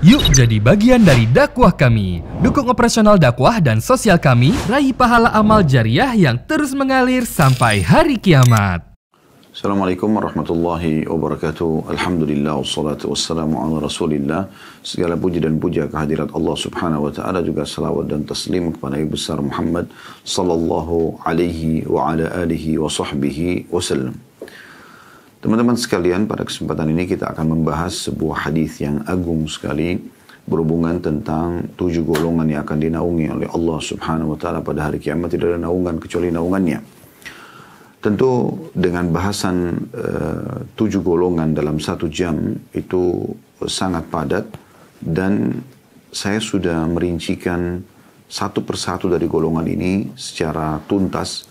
Yuk jadi bagian dari dakwah kami. Dukung operasional dakwah dan sosial kami, raih pahala amal jariah yang terus mengalir sampai hari kiamat. Assalamualaikum warahmatullahi wabarakatuh. Alhamdulillah wassalatu wassalamu ala Rasulillah. Segala puji dan puja kehadirat Allah Subhanahu wa taala juga salawat dan taslim kepada Nabi besar Muhammad sallallahu alaihi wa ala alihi wa sahbihi wasallam. Teman-teman sekalian, pada kesempatan ini kita akan membahas sebuah hadis yang agung sekali berhubungan tentang tujuh golongan yang akan dinaungi oleh Allah Subhanahu wa taala pada hari kiamat tidak ada naungan kecuali naungannya. Tentu dengan bahasan uh, tujuh golongan dalam satu jam itu sangat padat dan saya sudah merincikan satu persatu dari golongan ini secara tuntas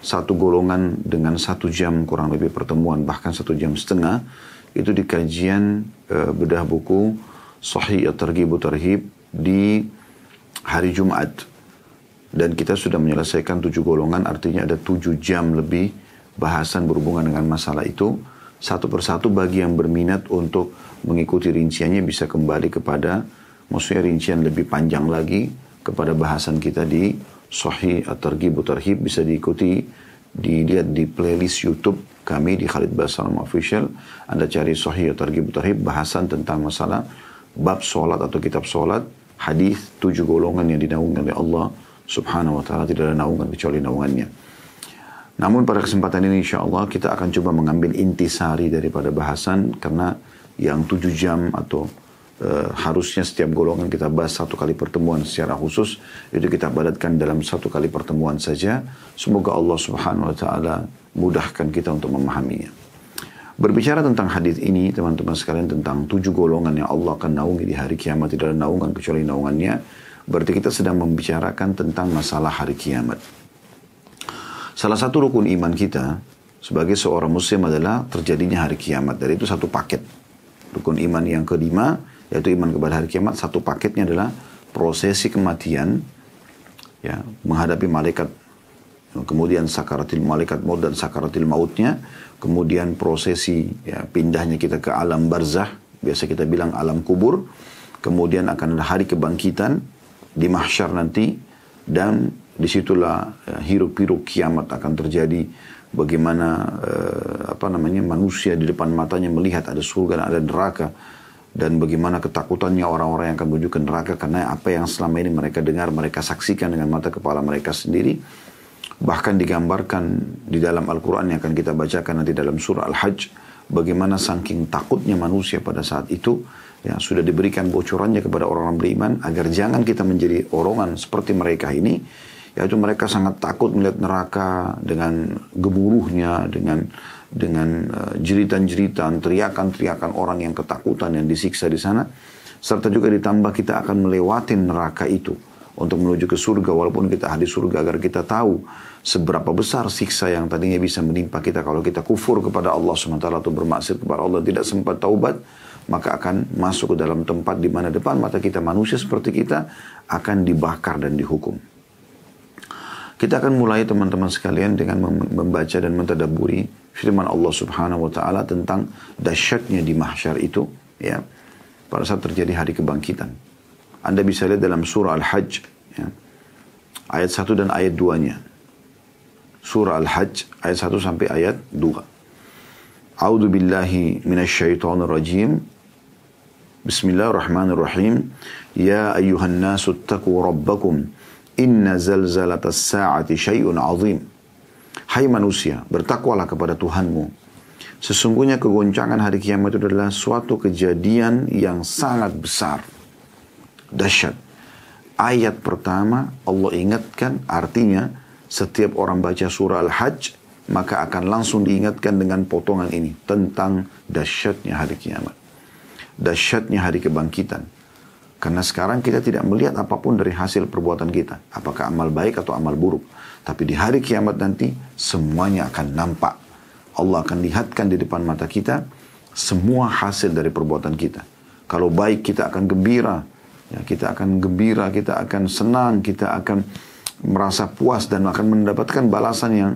satu golongan dengan satu jam kurang lebih pertemuan bahkan satu jam setengah itu di kajian e, bedah buku Sahih At-Targhib Tarhib di hari Jumat. Dan kita sudah menyelesaikan tujuh golongan artinya ada tujuh jam lebih bahasan berhubungan dengan masalah itu. Satu persatu bagi yang berminat untuk mengikuti rinciannya bisa kembali kepada maksudnya rincian lebih panjang lagi kepada bahasan kita di Sahih At-Targhib Tarhib bisa diikuti dilihat di playlist YouTube kami di Khalid Basalam Official. Anda cari Sahih At-Targhib Tarhib bahasan tentang masalah bab solat atau kitab solat hadis tujuh golongan yang dinaungi oleh Allah Subhanahu wa taala tidak ada naungan kecuali naungannya. Namun pada kesempatan ini insya Allah kita akan coba mengambil intisari daripada bahasan karena yang tujuh jam atau uh, harusnya setiap golongan kita bahas satu kali pertemuan secara khusus itu kita badatkan dalam satu kali pertemuan saja. Semoga Allah Subhanahu wa taala mudahkan kita untuk memahaminya. Berbicara tentang hadis ini teman-teman sekalian tentang tujuh golongan yang Allah akan naungi di hari kiamat tidak ada naungan kecuali naungannya berarti kita sedang membicarakan tentang masalah hari kiamat. Salah satu rukun iman kita sebagai seorang muslim adalah terjadinya hari kiamat. Dari itu satu paket. Rukun iman yang kelima yaitu iman kepada hari kiamat satu paketnya adalah prosesi kematian ya menghadapi malaikat. Kemudian sakaratil malaikat maut dan sakaratil mautnya. Kemudian prosesi ya pindahnya kita ke alam barzah biasa kita bilang alam kubur. Kemudian akan ada hari kebangkitan di mahsyar nanti dan di situlah ya, hiruk pikuk kiamat akan terjadi. Bagaimana eh, apa namanya manusia di depan matanya melihat ada surga dan ada neraka dan bagaimana ketakutannya orang-orang yang akan menuju ke neraka. Karena apa yang selama ini mereka dengar, mereka saksikan dengan mata kepala mereka sendiri. Bahkan digambarkan di dalam Al-Quran yang akan kita bacakan nanti dalam surah Al-Hajj, bagaimana saking takutnya manusia pada saat itu, ya sudah diberikan bocorannya kepada orang-orang beriman agar jangan kita menjadi orongan seperti mereka ini, yaitu mereka sangat takut melihat neraka dengan gemuruhnya, dengan dengan uh, jeritan-jeritan, teriakan-teriakan orang yang ketakutan yang disiksa di sana, serta juga ditambah kita akan melewati neraka itu untuk menuju ke surga walaupun kita ahli surga agar kita tahu seberapa besar siksa yang tadinya bisa menimpa kita kalau kita kufur kepada Allah SWT atau bermaksud kepada Allah tidak sempat taubat maka akan masuk ke dalam tempat di mana depan mata kita manusia seperti kita akan dibakar dan dihukum. Kita akan mulai teman-teman sekalian dengan membaca dan mentadaburi firman Allah Subhanahu wa taala tentang dahsyatnya di mahsyar itu ya. Pada saat terjadi hari kebangkitan. Anda bisa lihat dalam surah Al-Hajj ya. Ayat 1 dan ayat 2-nya. Surah Al-Hajj ayat 1 sampai ayat 2. A'udzu billahi minasyaitonir rajim. Bismillahirrahmanirrahim. Ya ayyuhan nasu taqu rabbakum Inna zalzalatas sa'ati syai'un azim. Hai manusia, bertakwalah kepada Tuhanmu. Sesungguhnya kegoncangan hari kiamat itu adalah suatu kejadian yang sangat besar. Dahsyat. Ayat pertama Allah ingatkan artinya setiap orang baca surah Al-Hajj maka akan langsung diingatkan dengan potongan ini tentang dahsyatnya hari kiamat. Dahsyatnya hari kebangkitan karena sekarang kita tidak melihat apa pun dari hasil perbuatan kita. Apakah amal baik atau amal buruk. Tapi di hari kiamat nanti semuanya akan nampak. Allah akan lihatkan di depan mata kita semua hasil dari perbuatan kita. Kalau baik kita akan gembira. Ya, kita akan gembira, kita akan senang, kita akan merasa puas dan akan mendapatkan balasan yang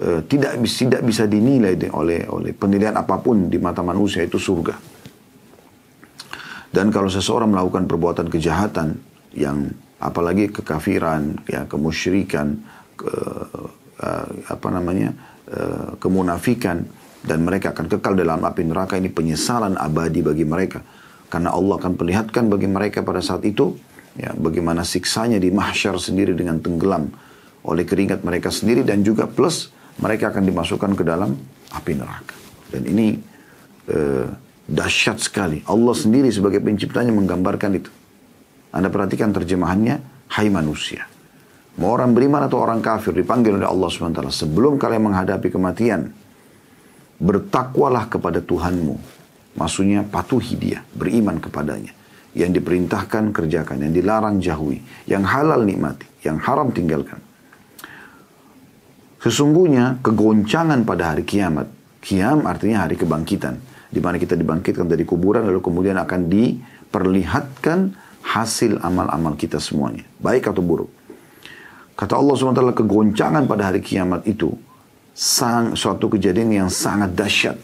uh, tidak, tidak bisa dinilai oleh oleh penilaian apa pun di mata manusia itu surga. Dan kalau seseorang melakukan perbuatan kejahatan yang apalagi kekafiran, ya kemusyrikan, ke, apa namanya uh, kemunafikan dan mereka akan kekal dalam api neraka. Ini penyesalan abadi bagi mereka. Karena Allah akan perlihatkan bagi mereka pada saat itu ya bagaimana siksanya di mahsyar sendiri dengan tenggelam oleh keringat mereka sendiri dan juga plus mereka akan dimasukkan ke dalam api neraka. Dan ini uh, dahsyat sekali. Allah sendiri sebagai penciptanya menggambarkan itu. Anda perhatikan terjemahannya hai manusia Mau orang beriman atau orang kafir dipanggil oleh Allah SWT. Sebelum kalian menghadapi kematian, bertakwalah kepada Tuhanmu. Maksudnya patuhi dia, beriman kepadanya. Yang diperintahkan kerjakan, yang dilarang jauhi, yang halal nikmati, yang haram tinggalkan. Sesungguhnya kegoncangan pada hari kiamat, kiam artinya hari kebangkitan, di mana kita dibangkitkan dari kuburan lalu kemudian akan diperlihatkan hasil amal-amal kita semuanya, baik atau buruk. Kata Allah SWT, kegoncangan pada hari kiamat itu sang, suatu kejadian yang sangat dahsyat.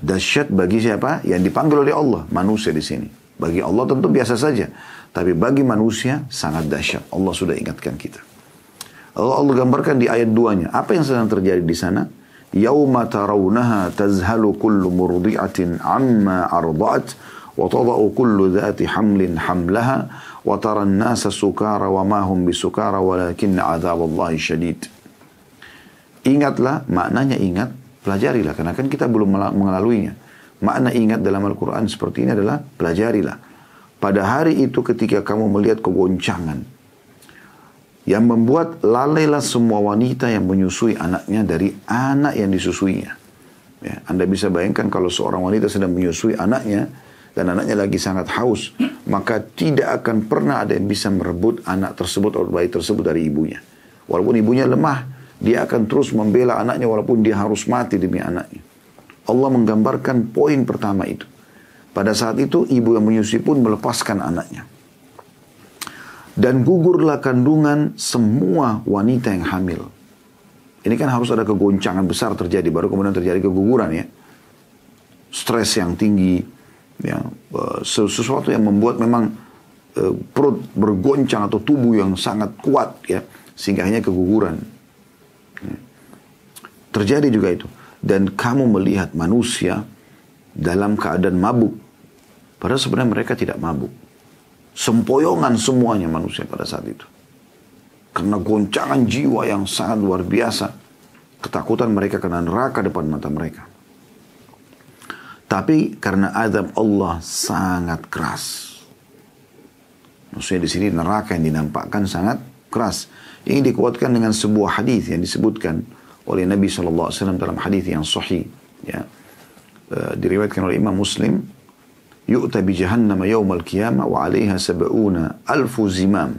Dahsyat bagi siapa? Yang dipanggil oleh Allah, manusia di sini. Bagi Allah tentu biasa saja. Tapi bagi manusia sangat dahsyat. Allah sudah ingatkan kita. Allah, Allah gambarkan di ayat 2-nya. Apa yang sedang terjadi di sana? Yauma tarawunaha tazhalu kullu murdi'atin amma arda'at wa tada'u kullu dhati hamlin hamlaha وترى الناس سكارى وما هم بسكارى ولكن عذاب الله شديد Ingatlah, maknanya ingat, pelajarilah. Karena kan kita belum mengelaluinya. Makna ingat dalam Al-Quran seperti ini adalah pelajarilah. Pada hari itu ketika kamu melihat kegoncangan. Yang membuat lalailah semua wanita yang menyusui anaknya dari anak yang disusuinya. Ya, anda bisa bayangkan kalau seorang wanita sedang menyusui anaknya, dan anaknya lagi sangat haus, maka tidak akan pernah ada yang bisa merebut anak tersebut atau bayi tersebut dari ibunya. Walaupun ibunya lemah, dia akan terus membela anaknya walaupun dia harus mati demi anaknya. Allah menggambarkan poin pertama itu. Pada saat itu ibu yang menyusui pun melepaskan anaknya. Dan gugurlah kandungan semua wanita yang hamil. Ini kan harus ada kegoncangan besar terjadi, baru kemudian terjadi keguguran ya. Stres yang tinggi, ya eh, sesuatu yang membuat memang uh, perut bergoncang atau tubuh yang sangat kuat ya sehingga hanya keguguran. Ya. terjadi juga itu. Dan kamu melihat manusia dalam keadaan mabuk padahal sebenarnya mereka tidak mabuk. Sempoyongan semuanya manusia pada saat itu. Karena goncangan jiwa yang sangat luar biasa ketakutan mereka karena neraka depan mata mereka tapi karena azab Allah sangat keras. Maksudnya di sini neraka yang dinampakkan sangat keras. Ini dikuatkan dengan sebuah hadis yang disebutkan oleh Nabi SAW dalam hadis yang sahih. Ya. Uh, diriwayatkan oleh Imam Muslim. Yu'ta bi jahannam yawmal qiyamah wa alaiha sab'una alfu zimam.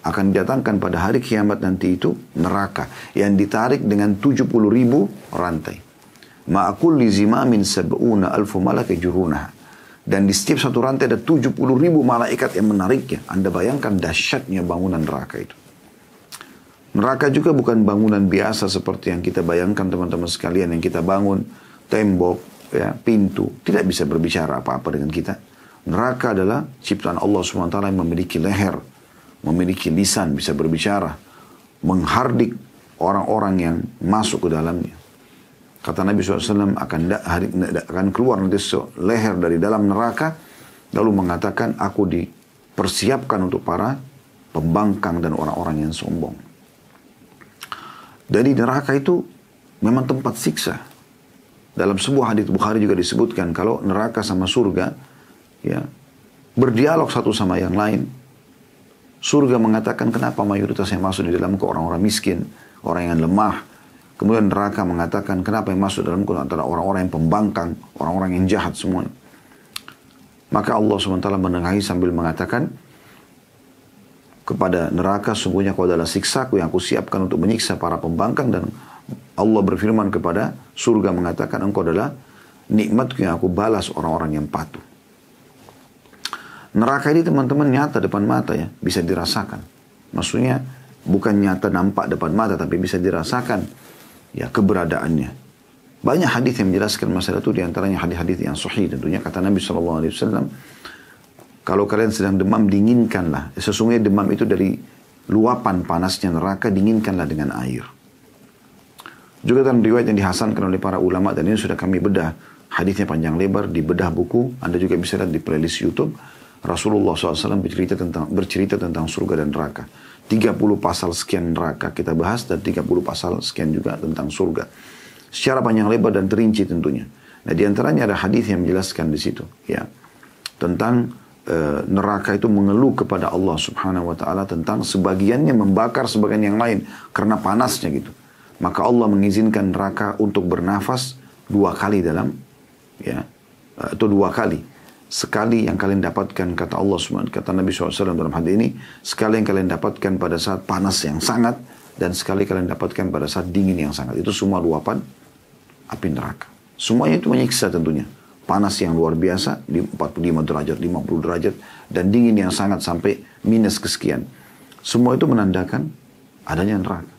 Akan didatangkan pada hari kiamat nanti itu neraka yang ditarik dengan 70 ribu rantai ma'akulli zimamin sab'una alfu malak jurunah. Dan di setiap satu rantai ada 70 ribu malaikat yang menariknya. Anda bayangkan dahsyatnya bangunan neraka itu. Neraka juga bukan bangunan biasa seperti yang kita bayangkan teman-teman sekalian. Yang kita bangun tembok, ya, pintu. Tidak bisa berbicara apa-apa dengan kita. Neraka adalah ciptaan Allah SWT yang memiliki leher. Memiliki lisan, bisa berbicara. Menghardik orang-orang yang masuk ke dalamnya. Kata Nabi SAW akan, hari, akan keluar nanti leher dari dalam neraka. Lalu mengatakan aku dipersiapkan untuk para pembangkang dan orang-orang yang sombong. Dari neraka itu memang tempat siksa. Dalam sebuah hadits Bukhari juga disebutkan kalau neraka sama surga ya berdialog satu sama yang lain. Surga mengatakan kenapa mayoritas yang masuk di dalam ke orang-orang miskin, orang yang lemah, Kemudian neraka mengatakan kenapa yang masuk dalam Quran antara orang-orang yang pembangkang, orang-orang yang jahat semua. Maka Allah SWT menengahi sambil mengatakan kepada neraka sungguhnya kau adalah siksaku yang aku siapkan untuk menyiksa para pembangkang dan Allah berfirman kepada surga mengatakan engkau adalah nikmatku yang aku balas orang-orang yang patuh. Neraka ini teman-teman nyata depan mata ya, bisa dirasakan. Maksudnya bukan nyata nampak depan mata tapi bisa dirasakan ya keberadaannya. Banyak hadis yang menjelaskan masalah itu di antaranya hadis-hadis yang sahih tentunya. Kata Nabi Shallallahu Alaihi Wasallam kalau kalian sedang demam dinginkanlah. Sesungguhnya demam itu dari luapan panasnya neraka dinginkanlah dengan air. Juga dalam riwayat yang dihasankan oleh para ulama dan ini sudah kami bedah hadisnya panjang lebar di bedah buku. Anda juga bisa lihat di playlist YouTube Rasulullah SAW bercerita tentang bercerita tentang surga dan neraka 30 pasal sekian neraka kita bahas dan 30 pasal sekian juga tentang surga secara panjang lebar dan terinci tentunya. Nah di antaranya ada hadis yang menjelaskan di situ ya tentang e, neraka itu mengeluh kepada Allah Subhanahu wa taala tentang sebagiannya membakar sebagian yang lain karena panasnya gitu. Maka Allah mengizinkan neraka untuk bernafas dua kali dalam ya atau dua kali. Sekali yang kalian dapatkan kata Allah Subhanahu kata Nabi SAW dalam hadis ini, sekali yang kalian dapatkan pada saat panas yang sangat dan sekali kalian dapatkan pada saat dingin yang sangat. Itu semua luapan api neraka. Semuanya itu menyiksa tentunya. Panas yang luar biasa di 45 derajat, 50 derajat dan dingin yang sangat sampai minus kesekian. Semua itu menandakan adanya neraka.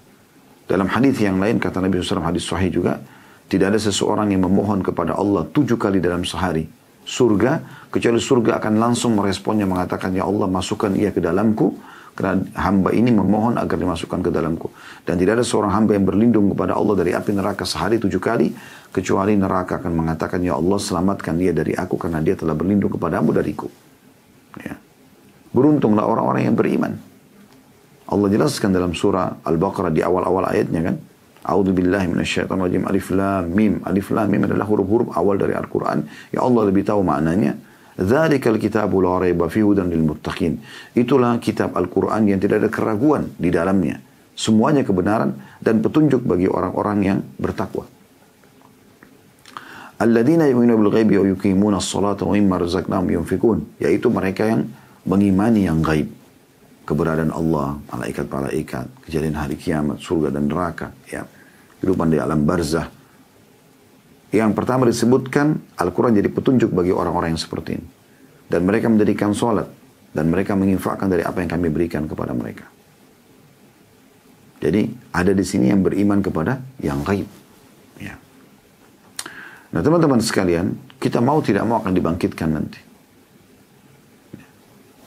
Dalam hadis yang lain kata Nabi SAW hadis sahih juga tidak ada seseorang yang memohon kepada Allah tujuh kali dalam sehari surga kecuali surga akan langsung meresponnya mengatakan ya Allah masukkan ia ke dalamku karena hamba ini memohon agar dimasukkan ke dalamku. Dan tidak ada seorang hamba yang berlindung kepada Allah dari api neraka sehari tujuh kali. Kecuali neraka akan mengatakan, Ya Allah selamatkan dia dari aku karena dia telah berlindung kepadamu dariku. Ya. Beruntunglah orang-orang yang beriman. Allah jelaskan dalam surah Al-Baqarah di awal-awal ayatnya kan. A'udzu billahi minasyaitonir rajim. Alif lam mim. Alif lam mim adalah huruf-huruf awal dari Al-Qur'an. Ya Allah lebih tahu maknanya. Dzalikal kitabu la raiba fi hudan lil muttaqin. Itulah kitab Al-Qur'an yang tidak ada keraguan di dalamnya. Semuanya kebenaran dan petunjuk bagi orang-orang yang bertakwa. Alladzina yu'minuna bil ghaibi wa yuqimuna as-salata wa mimma razaqnahum yunfikun, yaitu mereka yang mengimani yang gaib. Keberadaan Allah, malaikat-malaikat, kejadian hari kiamat, surga dan neraka, ya. Kehidupan di alam barzah, yang pertama disebutkan Al-Quran jadi petunjuk bagi orang-orang yang seperti ini. Dan mereka mendirikan sholat. Dan mereka menginfakkan dari apa yang kami berikan kepada mereka. Jadi ada di sini yang beriman kepada yang gaib. Ya. Nah teman-teman sekalian, kita mau tidak mau akan dibangkitkan nanti.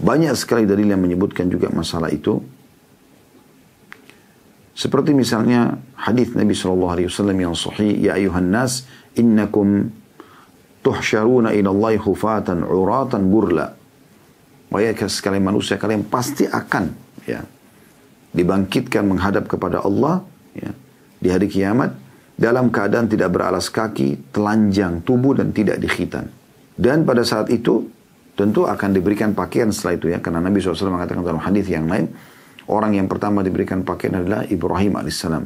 Banyak sekali dalil yang menyebutkan juga masalah itu. Seperti misalnya hadis Nabi SAW yang sahih, Ya ayuhan nas, innakum tuhsyaruna ila Allah hufatan uratan burla. Wahai sekalian manusia, kalian pasti akan ya dibangkitkan menghadap kepada Allah ya, di hari kiamat dalam keadaan tidak beralas kaki, telanjang tubuh dan tidak dikhitan. Dan pada saat itu tentu akan diberikan pakaian setelah itu ya karena Nabi SAW mengatakan dalam hadis yang lain orang yang pertama diberikan pakaian adalah Ibrahim alaihissalam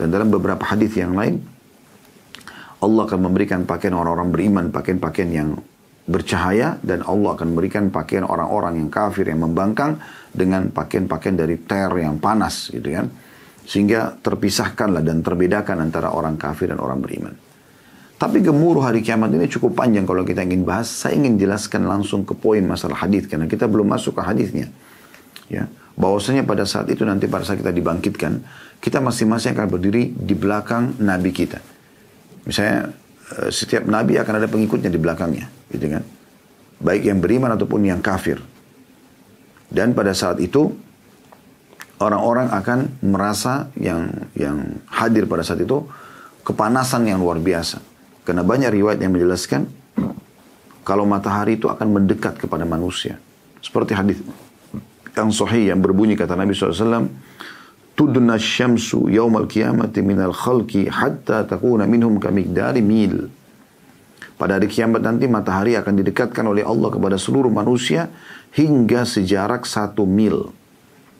dan dalam beberapa hadis yang lain Allah akan memberikan pakaian orang-orang beriman, pakaian-pakaian yang bercahaya dan Allah akan memberikan pakaian orang-orang yang kafir yang membangkang dengan pakaian-pakaian dari ter yang panas gitu kan. Sehingga terpisahkanlah dan terbedakan antara orang kafir dan orang beriman. Tapi gemuruh hari kiamat ini cukup panjang kalau kita ingin bahas. Saya ingin jelaskan langsung ke poin masalah hadis karena kita belum masuk ke hadisnya. Ya, bahwasanya pada saat itu nanti pada saat kita dibangkitkan, kita masing-masing akan berdiri di belakang nabi kita. Misalnya eh, setiap nabi akan ada pengikutnya di belakangnya, gitu kan? Baik yang beriman ataupun yang kafir. Dan pada saat itu orang-orang akan merasa yang yang hadir pada saat itu kepanasan yang luar biasa. Karena banyak riwayat yang menjelaskan kalau matahari itu akan mendekat kepada manusia. Seperti hadis yang sahih yang berbunyi kata Nabi SAW, tudna syamsu yaumal qiyamati minal khalqi hatta takuna minhum kamigdari mil. Pada hari kiamat nanti matahari akan didekatkan oleh Allah kepada seluruh manusia hingga sejarak satu mil.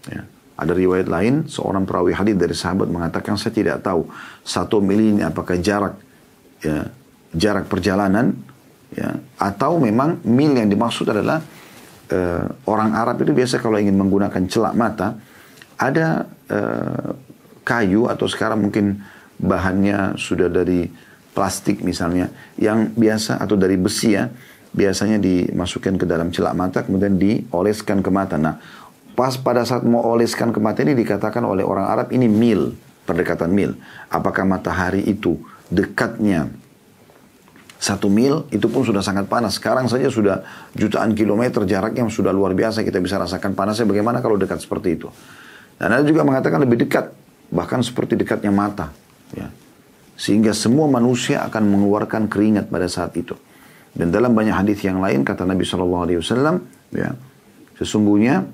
Ya. Ada riwayat lain, seorang perawi hadis dari sahabat mengatakan saya tidak tahu satu mil ini apakah jarak ya, jarak perjalanan ya, atau memang mil yang dimaksud adalah uh, orang Arab itu biasa kalau ingin menggunakan celak mata ada uh, kayu atau sekarang mungkin bahannya sudah dari plastik misalnya yang biasa atau dari besi ya biasanya dimasukkan ke dalam celak mata kemudian dioleskan ke mata. Nah pas pada saat mau oleskan ke mata ini dikatakan oleh orang Arab ini mil perdekatan mil. Apakah matahari itu dekatnya satu mil itu pun sudah sangat panas. Sekarang saja sudah jutaan kilometer jaraknya sudah luar biasa. Kita bisa rasakan panasnya bagaimana kalau dekat seperti itu. Dan ada juga mengatakan lebih dekat. Bahkan seperti dekatnya mata. Ya. Sehingga semua manusia akan mengeluarkan keringat pada saat itu. Dan dalam banyak hadis yang lain kata Nabi Shallallahu Alaihi Wasallam, ya, sesungguhnya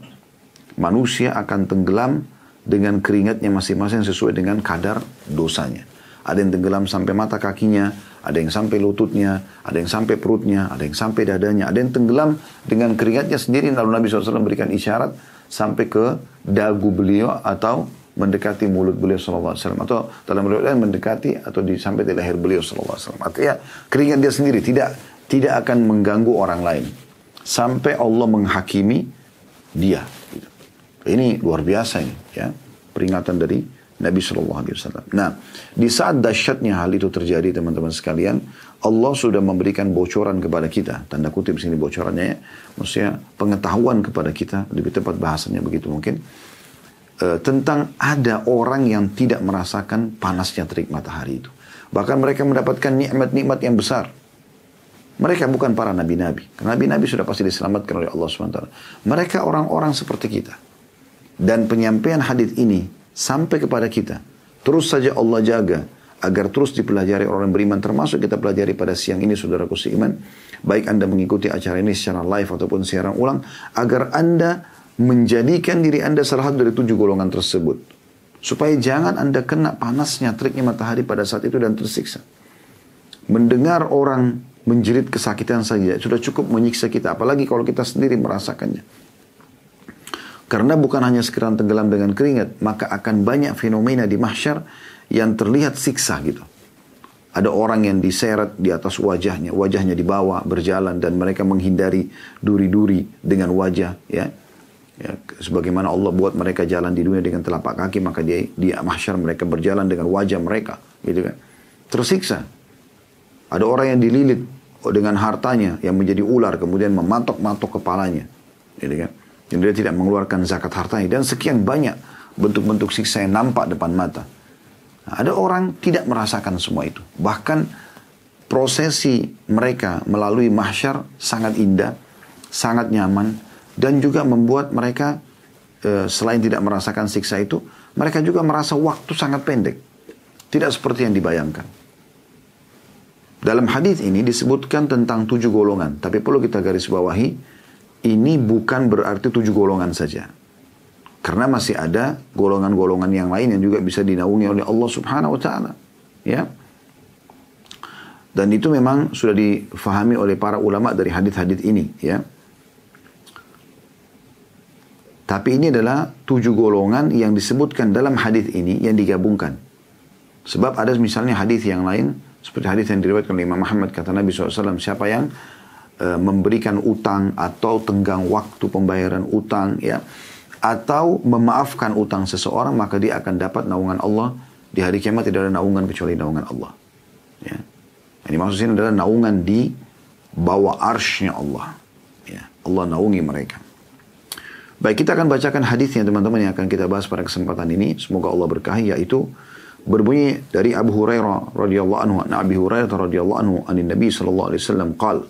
manusia akan tenggelam dengan keringatnya masing-masing sesuai dengan kadar dosanya. Ada yang tenggelam sampai mata kakinya, ada yang sampai lututnya, ada yang sampai perutnya, ada yang sampai dadanya, ada yang tenggelam dengan keringatnya sendiri. Lalu Nabi SAW berikan isyarat sampai ke dagu beliau atau mendekati mulut beliau SAW. Atau dalam riwayat lain mendekati atau di, sampai di leher beliau SAW. Artinya keringat dia sendiri tidak tidak akan mengganggu orang lain. Sampai Allah menghakimi dia. Ini luar biasa ini. ya Peringatan dari Nabi Shallallahu Alaihi Wasallam. Nah, di saat dahsyatnya hal itu terjadi, teman-teman sekalian, Allah sudah memberikan bocoran kepada kita. Tanda kutip sini bocorannya ya, maksudnya pengetahuan kepada kita, lebih tepat bahasanya begitu mungkin. E, tentang ada orang yang tidak merasakan panasnya terik matahari itu. Bahkan mereka mendapatkan nikmat-nikmat yang besar. Mereka bukan para nabi-nabi. Karena nabi-nabi sudah pasti diselamatkan oleh Allah SWT. Mereka orang-orang seperti kita. Dan penyampaian hadis ini sampai kepada kita. Terus saja Allah jaga agar terus dipelajari orang beriman. Termasuk kita pelajari pada siang ini saudaraku seiman. Baik anda mengikuti acara ini secara live ataupun siaran ulang agar anda menjadikan diri anda salah satu dari tujuh golongan tersebut. Supaya jangan anda kena panasnya teriknya matahari pada saat itu dan tersiksa. Mendengar orang menjerit kesakitan saja sudah cukup menyiksa kita. Apalagi kalau kita sendiri merasakannya karena bukan hanya sekedar tenggelam dengan keringat, maka akan banyak fenomena di mahsyar yang terlihat siksa gitu. Ada orang yang diseret di atas wajahnya, wajahnya dibawa berjalan dan mereka menghindari duri-duri dengan wajah ya. Ya, sebagaimana Allah buat mereka jalan di dunia dengan telapak kaki, maka dia di mahsyar mereka berjalan dengan wajah mereka, gitu kan. Tersiksa. Ada orang yang dililit dengan hartanya yang menjadi ular kemudian mematok-matok kepalanya, gitu kan yang dia tidak mengeluarkan zakat hartanya dan sekian banyak bentuk-bentuk siksa yang nampak depan mata. Nah, ada orang tidak merasakan semua itu. Bahkan prosesi mereka melalui mahsyar sangat indah, sangat nyaman dan juga membuat mereka e, selain tidak merasakan siksa itu, mereka juga merasa waktu sangat pendek. Tidak seperti yang dibayangkan. Dalam hadis ini disebutkan tentang tujuh golongan, tapi perlu kita garis bawahi ini bukan berarti tujuh golongan saja. Karena masih ada golongan-golongan yang lain yang juga bisa dinaungi oleh Allah subhanahu wa ta'ala. Ya. Dan itu memang sudah difahami oleh para ulama dari hadith-hadith ini. Ya. Tapi ini adalah tujuh golongan yang disebutkan dalam hadith ini yang digabungkan. Sebab ada misalnya hadith yang lain, seperti hadith yang diriwayatkan oleh Imam Muhammad kata Nabi SAW, siapa yang memberikan utang atau tenggang waktu pembayaran utang ya atau memaafkan utang seseorang maka dia akan dapat naungan Allah di hari kiamat. Tidak ada naungan kecuali naungan Allah ya. Ini maksudnya adalah naungan di bawah arsnya Allah ya. Allah naungi mereka. Baik kita akan bacakan hadisnya teman-teman yang akan kita bahas pada kesempatan ini. Semoga Allah berkahi yaitu berbunyi dari Abu Hurairah radhiyallahu anhu an Abi Hurairah radhiyallahu anhu an Nabi sallallahu alaihi wasallam qala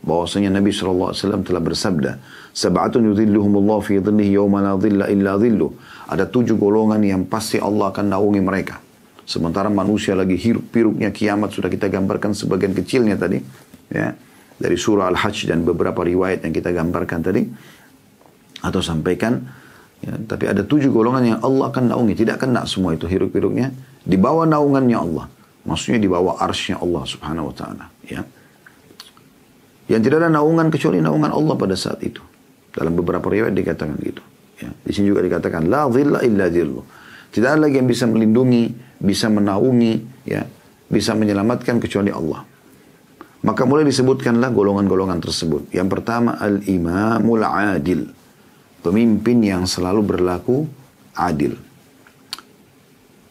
bahwasanya Nabi SAW telah bersabda Sab'atun yudhilluhumullah fi dhillihi yawma la dhilla illa dhilluh ada tujuh golongan yang pasti Allah akan naungi mereka. Sementara manusia lagi hiruk piruknya kiamat sudah kita gambarkan sebagian kecilnya tadi ya. Dari surah Al-Hajj dan beberapa riwayat yang kita gambarkan tadi. Atau sampaikan ya, tapi ada tujuh golongan yang Allah akan naungi. Tidak kena semua itu hiruk piruknya di bawah naungannya Allah. Maksudnya di bawah arsnya Allah subhanahu wa ta'ala ya yang tidak ada naungan kecuali naungan Allah pada saat itu. Dalam beberapa riwayat dikatakan gitu. Ya. Di sini juga dikatakan la dhilla illa dhillu. Tidak ada lagi yang bisa melindungi, bisa menaungi, ya, bisa menyelamatkan kecuali Allah. Maka mulai disebutkanlah golongan-golongan tersebut. Yang pertama al-imamul adil. Pemimpin yang selalu berlaku adil.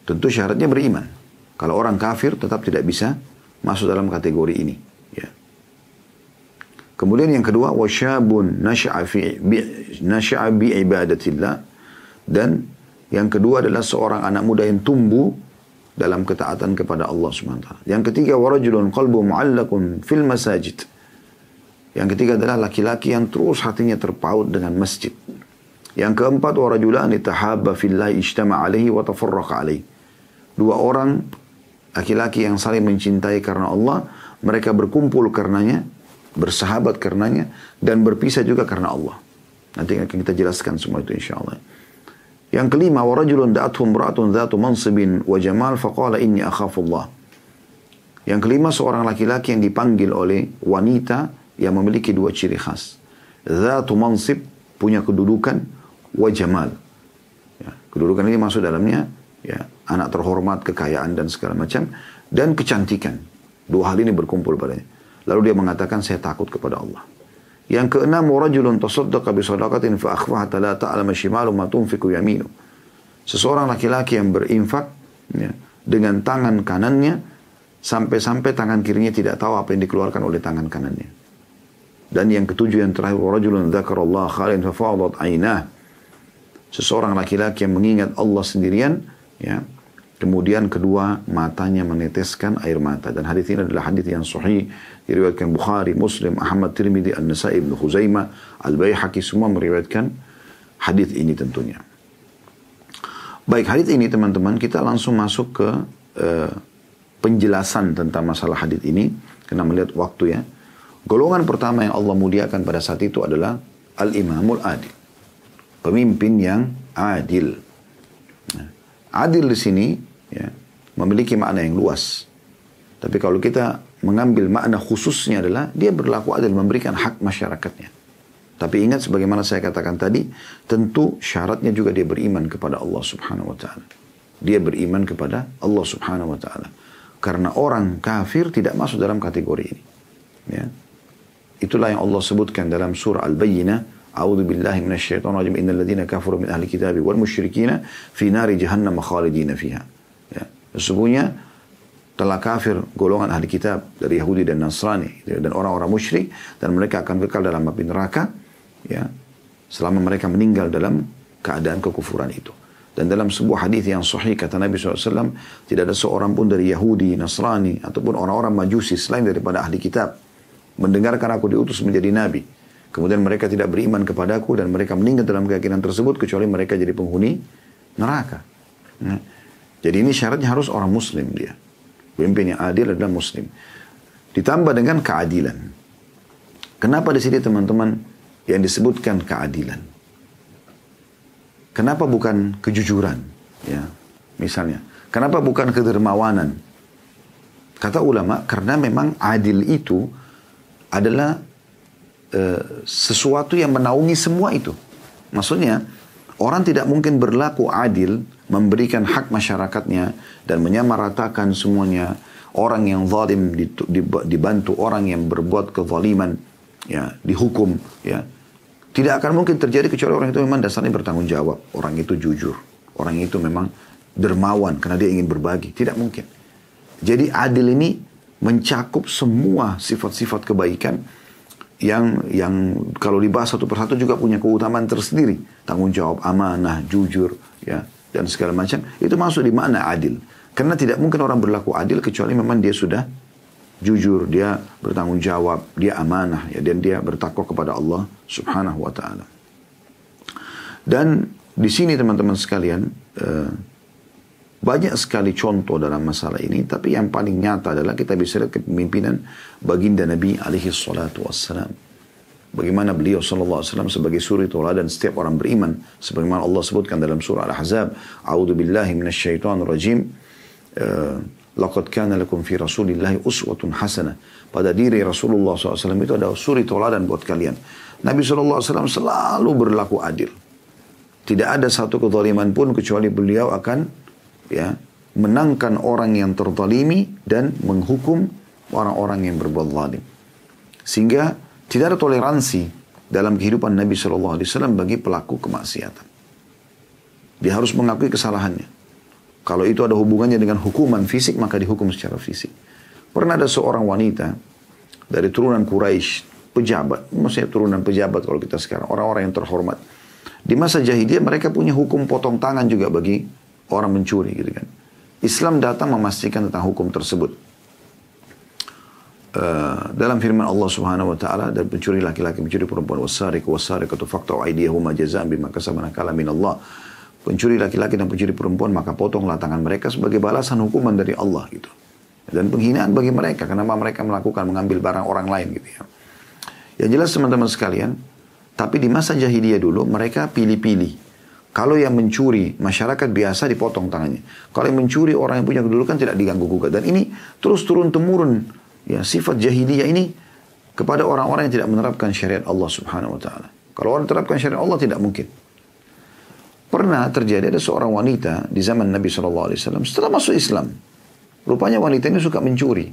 Tentu syaratnya beriman. Kalau orang kafir tetap tidak bisa masuk dalam kategori ini. Kemudian yang kedua, wasyabun nasya'a fi nasya'a bi ibadatillah dan yang kedua adalah seorang anak muda yang tumbuh dalam ketaatan kepada Allah SWT. Yang ketiga, warajulun qalbu mu'allakun fil masajid. Yang ketiga adalah laki-laki yang terus hatinya terpaut dengan masjid. Yang keempat, warajulani tahabba fillahi ijtama alaihi wa tafarraqa alaihi. Dua orang laki-laki yang saling mencintai karena Allah, mereka berkumpul karenanya, bersahabat karenanya, dan berpisah juga karena Allah. Nanti akan kita jelaskan semua itu insya Allah. Yang kelima, warajulun da'athu imra'atun dhatu mansibin wa jamal faqala inni akhafullah. Yang kelima, seorang laki-laki yang dipanggil oleh wanita yang memiliki dua ciri khas. Dhatu mansib, punya kedudukan, wa jamal. Ya, kedudukan ini masuk dalamnya ya, anak terhormat, kekayaan dan segala macam. Dan kecantikan. Dua hal ini berkumpul padanya. Lalu dia mengatakan, saya takut kepada Allah. Yang keenam, rajulun tasaddaqa bi sadaqatin fa akhfaha la ta'lama shimalu ma tunfiqu yaminu. Seseorang laki-laki yang berinfak ya, dengan tangan kanannya sampai-sampai tangan kirinya tidak tahu apa yang dikeluarkan oleh tangan kanannya. Dan yang ketujuh yang terakhir, rajulun dzakarallah khalin fa fadat ainah. Seseorang laki-laki yang mengingat Allah sendirian, ya, Kemudian kedua matanya meneteskan air mata dan hadis ini adalah hadis yang sahih diriwayatkan Bukhari, Muslim, Ahmad Tirmidzi, An-Nasa'i, Ibnu Khuzaimah, Al-Baihaqi semua meriwayatkan hadis ini tentunya. Baik, hadis ini teman-teman kita langsung masuk ke uh, penjelasan tentang masalah hadis ini karena melihat waktu ya. Golongan pertama yang Allah muliakan pada saat itu adalah al-imamul adil. Pemimpin yang adil. Nah, adil di sini ya, memiliki makna yang luas. Tapi kalau kita mengambil makna khususnya adalah dia berlaku adil memberikan hak masyarakatnya. Tapi ingat sebagaimana saya katakan tadi, tentu syaratnya juga dia beriman kepada Allah Subhanahu wa taala. Dia beriman kepada Allah Subhanahu wa taala. Karena orang kafir tidak masuk dalam kategori ini. Ya. Itulah yang Allah sebutkan dalam surah Al-Bayyinah, A'udzu billahi minasyaitonir rajim. Innal ladzina kafaru min ahli kitabi wal musyrikina fi nari jahannam khalidina fiha. Ya. Sesungguhnya telah kafir golongan ahli kitab dari Yahudi dan Nasrani dan orang-orang musyrik dan mereka akan kekal dalam api neraka ya selama mereka meninggal dalam keadaan kekufuran itu. Dan dalam sebuah hadis yang sahih kata Nabi SAW, tidak ada seorang pun dari Yahudi, Nasrani, ataupun orang-orang majusi selain daripada ahli kitab. Mendengarkan aku diutus menjadi Nabi. Kemudian mereka tidak beriman kepadaku dan mereka meninggal dalam keyakinan tersebut kecuali mereka jadi penghuni neraka. Ya. Jadi ini syaratnya harus orang muslim dia. Pemimpin yang adil adalah muslim. Ditambah dengan keadilan. Kenapa di sini teman-teman yang disebutkan keadilan? Kenapa bukan kejujuran? Ya, misalnya. Kenapa bukan kedermawanan? Kata ulama, karena memang adil itu adalah uh, sesuatu yang menaungi semua itu. Maksudnya, orang tidak mungkin berlaku adil memberikan hak masyarakatnya dan menyamaratakan semuanya. Orang yang zalim dibantu orang yang berbuat kezaliman ya dihukum ya. Tidak akan mungkin terjadi kecuali orang itu memang dasarnya bertanggung jawab. Orang itu jujur. Orang itu memang dermawan karena dia ingin berbagi. Tidak mungkin. Jadi adil ini mencakup semua sifat-sifat kebaikan yang yang kalau dibahas satu persatu juga punya keutamaan tersendiri. Tanggung jawab amanah jujur ya dan segala macam. Itu masuk di makna adil. Karena tidak mungkin orang berlaku adil kecuali memang dia sudah jujur dia bertanggung jawab dia amanah ya dan dia bertakwa kepada Allah Subhanahu wa taala. Dan di sini teman-teman sekalian uh, banyak sekali contoh dalam masalah ini tapi yang paling nyata adalah kita bisa lihat kepemimpinan baginda Nabi alaihi salatu wassalam Bagaimana beliau sallallahu alaihi wasallam sebagai suri tauladan setiap orang beriman sebagaimana Allah sebutkan dalam surah Al-Ahzab, "A'udzu billahi minasyaitonir rajim." Uh, Laqad kana lakum fi Rasulillahi uswatun hasanah. Pada diri Rasulullah SAW itu ada suri tauladan buat kalian. Nabi SAW selalu berlaku adil. Tidak ada satu kezaliman pun kecuali beliau akan ya menangkan orang yang terzalimi dan menghukum orang-orang yang berbuat zalim. Sehingga tidak ada toleransi dalam kehidupan Nabi Shallallahu Alaihi Wasallam bagi pelaku kemaksiatan. Dia harus mengakui kesalahannya. Kalau itu ada hubungannya dengan hukuman fisik, maka dihukum secara fisik. Pernah ada seorang wanita dari turunan Quraisy, pejabat, maksudnya turunan pejabat kalau kita sekarang, orang-orang yang terhormat. Di masa jahiliyah mereka punya hukum potong tangan juga bagi orang mencuri gitu kan. Islam datang memastikan tentang hukum tersebut. Uh, dalam firman Allah Subhanahu wa taala dan pencuri laki-laki pencuri perempuan wasariq wasariqatu faqta'u aydiyahuma jazaa'an bima kasabana kala min Allah. Pencuri laki-laki dan pencuri perempuan maka potonglah tangan mereka sebagai balasan hukuman dari Allah gitu. Dan penghinaan bagi mereka kenapa mereka melakukan mengambil barang orang lain gitu ya. Yang jelas teman-teman sekalian, tapi di masa jahiliyah dulu mereka pilih-pilih. Kalau yang mencuri masyarakat biasa dipotong tangannya. Kalau yang mencuri orang yang punya kedudukan tidak diganggu gugat. Dan ini terus turun temurun ya sifat jahiliyah ini kepada orang-orang yang tidak menerapkan syariat Allah Subhanahu wa taala. Kalau orang terapkan syariat Allah tidak mungkin. Pernah terjadi ada seorang wanita di zaman Nabi SAW setelah masuk Islam. Rupanya wanita ini suka mencuri.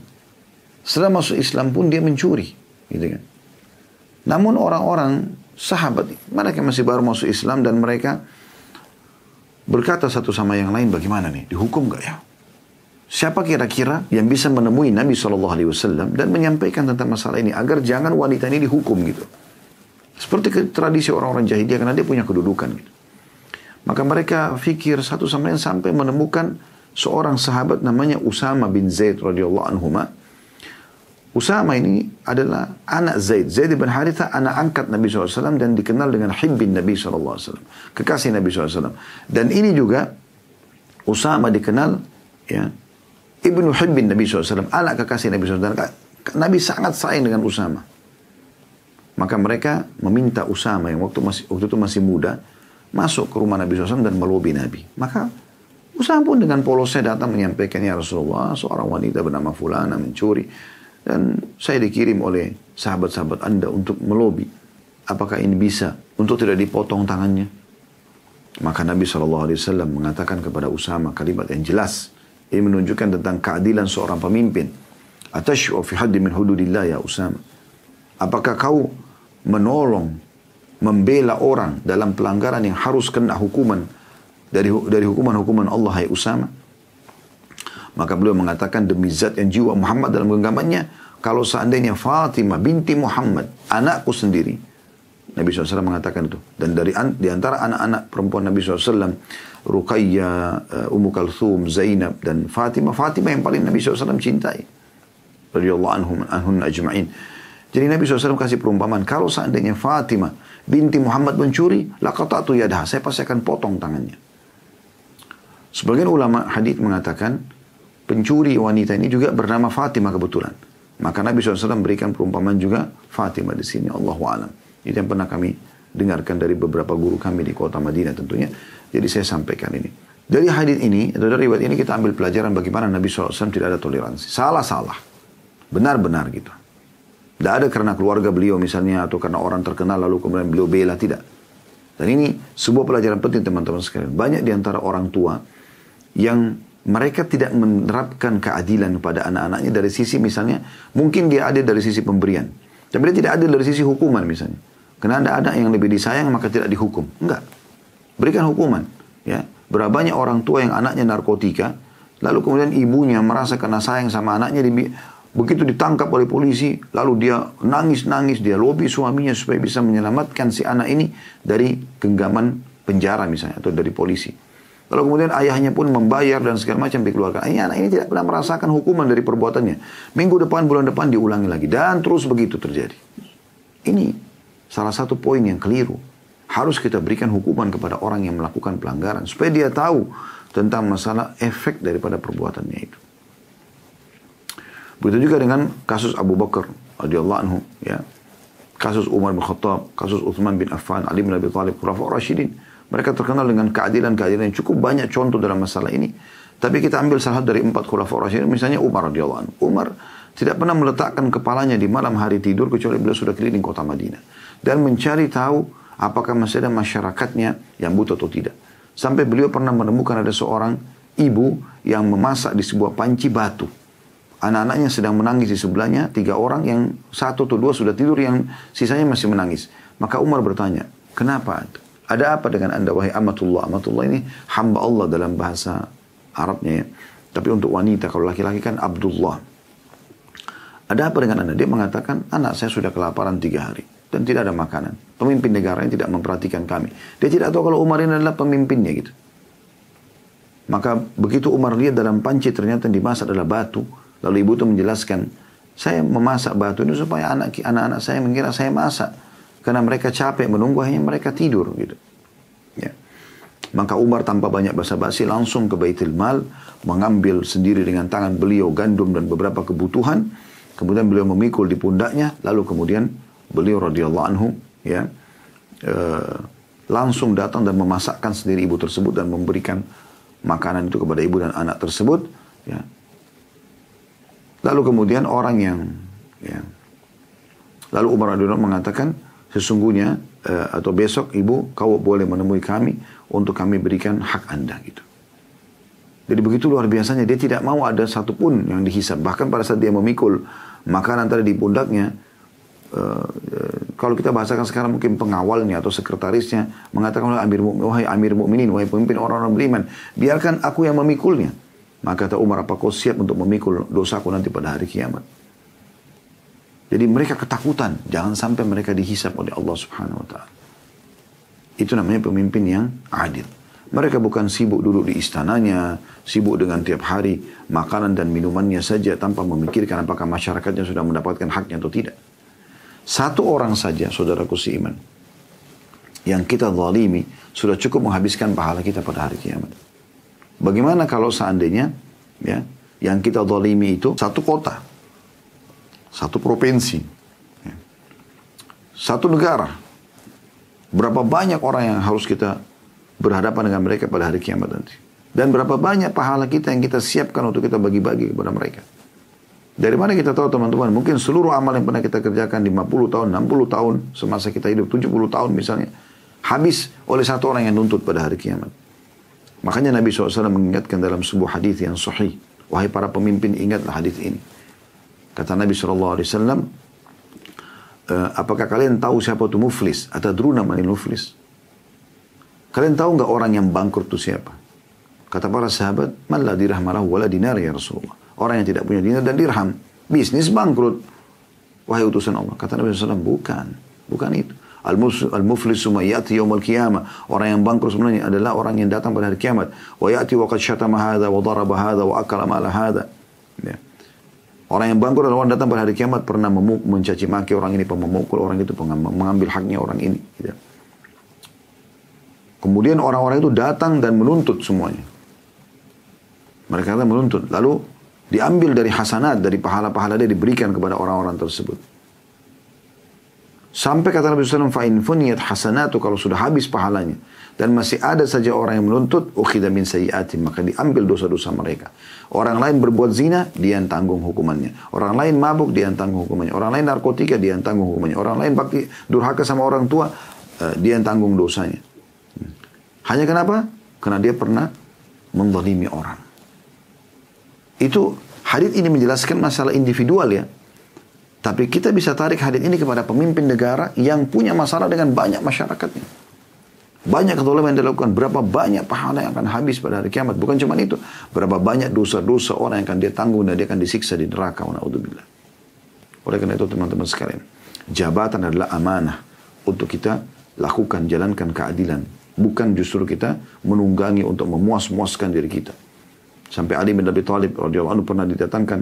Setelah masuk Islam pun dia mencuri. Gitu kan. Namun orang-orang sahabat, mereka masih baru masuk Islam dan mereka berkata satu sama yang lain bagaimana nih, dihukum gak ya? Siapa kira-kira yang bisa menemui Nabi SAW dan menyampaikan tentang masalah ini agar jangan wanita ini dihukum gitu. Seperti tradisi orang-orang jahiliyah karena dia punya kedudukan gitu. Maka mereka fikir satu sama lain sampai menemukan seorang sahabat namanya Usama bin Zaid radhiyallahu anhu. Usama ini adalah anak Zaid. Zaid bin Haritha anak angkat Nabi SAW dan dikenal dengan Hibbin Nabi SAW. Kekasih Nabi SAW. Dan ini juga Usama dikenal ya Ibnu Hibbin Nabi SAW, anak kekasih Nabi SAW. Nabi sangat sayang dengan Usama. Maka mereka meminta Usama yang waktu masih waktu itu masih muda masuk ke rumah Nabi SAW dan melobi Nabi. Maka Usama pun dengan polosnya datang menyampaikan ya Rasulullah seorang wanita bernama Fulana mencuri dan saya dikirim oleh sahabat-sahabat anda untuk melobi apakah ini bisa untuk tidak dipotong tangannya. Maka Nabi SAW mengatakan kepada Usama kalimat yang jelas. Ini menunjukkan tentang keadilan seorang pemimpin. Atasyu fi haddi min hududillah ya Usama. Apakah kau menolong, membela orang dalam pelanggaran yang harus kena hukuman dari dari hukuman-hukuman Allah hai Usama? Maka beliau mengatakan demi zat yang jiwa Muhammad dalam genggamannya, kalau seandainya Fatimah binti Muhammad, anakku sendiri, Nabi SAW mengatakan itu. Dan dari di antara anak-anak perempuan Nabi SAW, Ruqayyah, uh, Ummu Kalthum, Zainab, dan Fatimah. Fatimah yang paling Nabi SAW cintai. Radiyallahu anhum, anhun ajma'in. Jadi Nabi SAW kasih perumpamaan, kalau seandainya Fatimah binti Muhammad mencuri, laqatatu yadaha, saya pasti akan potong tangannya. Sebagian ulama hadith mengatakan, pencuri wanita ini juga bernama Fatimah kebetulan. Maka Nabi SAW berikan perumpamaan juga Fatimah di sini. Allah alam. Itu yang pernah kami dengarkan dari beberapa guru kami di kota Madinah tentunya. Jadi saya sampaikan ini. Dari hadis ini, atau dari riwayat ini kita ambil pelajaran bagaimana Nabi SAW tidak ada toleransi. Salah-salah. Benar-benar gitu. Tidak ada karena keluarga beliau misalnya atau karena orang terkenal lalu kemudian beliau bela. Tidak. Dan ini sebuah pelajaran penting teman-teman sekalian. Banyak di antara orang tua yang mereka tidak menerapkan keadilan kepada anak-anaknya dari sisi misalnya mungkin dia ada dari sisi pemberian. Tapi dia tidak ada dari sisi hukuman misalnya. Karena ada anak yang lebih disayang maka tidak dihukum. Enggak. Berikan hukuman. Ya. Berapa banyak orang tua yang anaknya narkotika, lalu kemudian ibunya merasa kena sayang sama anaknya, begitu ditangkap oleh polisi, lalu dia nangis-nangis, dia lobi suaminya supaya bisa menyelamatkan si anak ini dari genggaman penjara misalnya, atau dari polisi. Lalu kemudian ayahnya pun membayar dan segala macam dikeluarkan. Ini anak ini tidak pernah merasakan hukuman dari perbuatannya. Minggu depan, bulan depan diulangi lagi. Dan terus begitu terjadi. Ini salah satu poin yang keliru harus kita berikan hukuman kepada orang yang melakukan pelanggaran supaya dia tahu tentang masalah efek daripada perbuatannya itu. Begitu juga dengan kasus Abu Bakar radhiyallahu anhu ya. Kasus Umar bin Khattab, kasus Uthman bin Affan, Ali bin Abi Thalib, Khulafaur Rasyidin. Mereka terkenal dengan keadilan-keadilan yang cukup banyak contoh dalam masalah ini. Tapi kita ambil salah dari empat Khulafaur Rasyidin, misalnya Umar radhiyallahu anhu. Umar tidak pernah meletakkan kepalanya di malam hari tidur kecuali beliau sudah keliling kota Madinah dan mencari tahu apakah masih ada masyarakatnya yang butuh atau tidak. Sampai beliau pernah menemukan ada seorang ibu yang memasak di sebuah panci batu. Anak-anaknya sedang menangis di sebelahnya, tiga orang yang satu atau dua sudah tidur, yang sisanya masih menangis. Maka Umar bertanya, kenapa? Ada apa dengan anda wahai amatullah? Amatullah ini hamba Allah dalam bahasa Arabnya ya. Tapi untuk wanita, kalau laki-laki kan Abdullah. Ada apa dengan anda? Dia mengatakan, anak saya sudah kelaparan tiga hari dan tidak ada makanan. Pemimpin negara yang tidak memperhatikan kami. Dia tidak tahu kalau Umar ini adalah pemimpinnya gitu. Maka begitu Umar lihat dalam panci ternyata dimasak adalah batu. Lalu ibu itu menjelaskan, saya memasak batu ini supaya anak anak saya mengira saya masak. Karena mereka capek menunggu hanya mereka tidur gitu. Ya. Maka Umar tanpa banyak basa-basi langsung ke Baitul Mal mengambil sendiri dengan tangan beliau gandum dan beberapa kebutuhan. Kemudian beliau memikul di pundaknya, lalu kemudian beliau radhiyallahu anhu ya uh, langsung datang dan memasakkan sendiri ibu tersebut dan memberikan makanan itu kepada ibu dan anak tersebut ya lalu kemudian orang yang ya lalu Umar radhiyallahu mengatakan sesungguhnya uh, atau besok ibu kau boleh menemui kami untuk kami berikan hak anda gitu jadi begitu luar biasanya dia tidak mau ada satupun yang dihisap bahkan pada saat dia memikul makanan tadi di pundaknya Uh, kalau kita bahasakan sekarang mungkin pengawalnya atau sekretarisnya mengatakan oleh Amir wahai Amir Mukminin, wahai pemimpin orang-orang beriman, biarkan aku yang memikulnya. Maka kata Umar, apa kau siap untuk memikul dosaku nanti pada hari kiamat? Jadi mereka ketakutan, jangan sampai mereka dihisap oleh Allah Subhanahu wa taala. Itu namanya pemimpin yang adil. Mereka bukan sibuk duduk di istananya, sibuk dengan tiap hari makanan dan minumannya saja tanpa memikirkan apakah masyarakatnya sudah mendapatkan haknya atau tidak. Satu orang saja, saudaraku seiman, yang kita zalimi, sudah cukup menghabiskan pahala kita pada hari kiamat. Bagaimana kalau seandainya, ya, yang kita zalimi itu satu kota, satu provinsi, ya, satu negara. Berapa banyak orang yang harus kita berhadapan dengan mereka pada hari kiamat nanti. Dan berapa banyak pahala kita yang kita siapkan untuk kita bagi-bagi kepada mereka. Dari mana kita tahu teman-teman? Mungkin seluruh amal yang pernah kita kerjakan 50 tahun, 60 tahun, semasa kita hidup 70 tahun misalnya. Habis oleh satu orang yang nuntut pada hari kiamat. Makanya Nabi SAW mengingatkan dalam sebuah hadis yang sahih. Wahai para pemimpin ingatlah hadis ini. Kata Nabi SAW, e, apakah kalian tahu siapa itu muflis? Atau druna manil muflis? Kalian tahu nggak orang yang bangkrut itu siapa? Kata para sahabat, man la dirahmalahu wala dinar ya Rasulullah. Orang yang tidak punya dinar dan dirham. Bisnis bangkrut. Wahai utusan Allah. Kata Nabi SAW, bukan. Bukan itu. Al-muflis summa ya'ti yawmal qiyamah. Orang yang bangkrut sebenarnya adalah orang yang datang pada hari kiamat. Wa ya'ti wa qad syatama hadha wa daraba wa akala ma'ala hadha. Ya. Orang yang bangkrut adalah orang datang pada hari kiamat pernah memuk, mencaci maki orang ini, memukul orang itu, mengambil haknya orang ini. Ya. Kemudian orang-orang itu datang dan menuntut semuanya. Mereka datang menuntut. Lalu Diambil dari hasanat, dari pahala-pahala dia diberikan kepada orang-orang tersebut. Sampai kata Nabi SAW, fa'in funiyat hasanatu kalau sudah habis pahalanya. Dan masih ada saja orang yang menuntut, ukhida min sayyiatim. Maka diambil dosa-dosa mereka. Orang lain berbuat zina, dia yang tanggung hukumannya. Orang lain mabuk, dia yang tanggung hukumannya. Orang lain narkotika, dia yang tanggung hukumannya. Orang lain bakti durhaka sama orang tua, uh, dia yang tanggung dosanya. Hanya kenapa? Karena dia pernah menzalimi orang. Itu hadit ini menjelaskan masalah individual ya. Tapi kita bisa tarik hadit ini kepada pemimpin negara yang punya masalah dengan banyak masyarakatnya. Banyak kezaliman yang dilakukan. Berapa banyak pahala yang akan habis pada hari kiamat. Bukan cuma itu. Berapa banyak dosa-dosa orang yang akan dia tanggung dan dia akan disiksa di neraka. Oleh karena itu teman-teman sekalian. Jabatan adalah amanah. Untuk kita lakukan, jalankan keadilan. Bukan justru kita menunggangi untuk memuas-muaskan diri kita. Sampai Ali bin Abi Thalib radhiyallahu anhu pernah didatangkan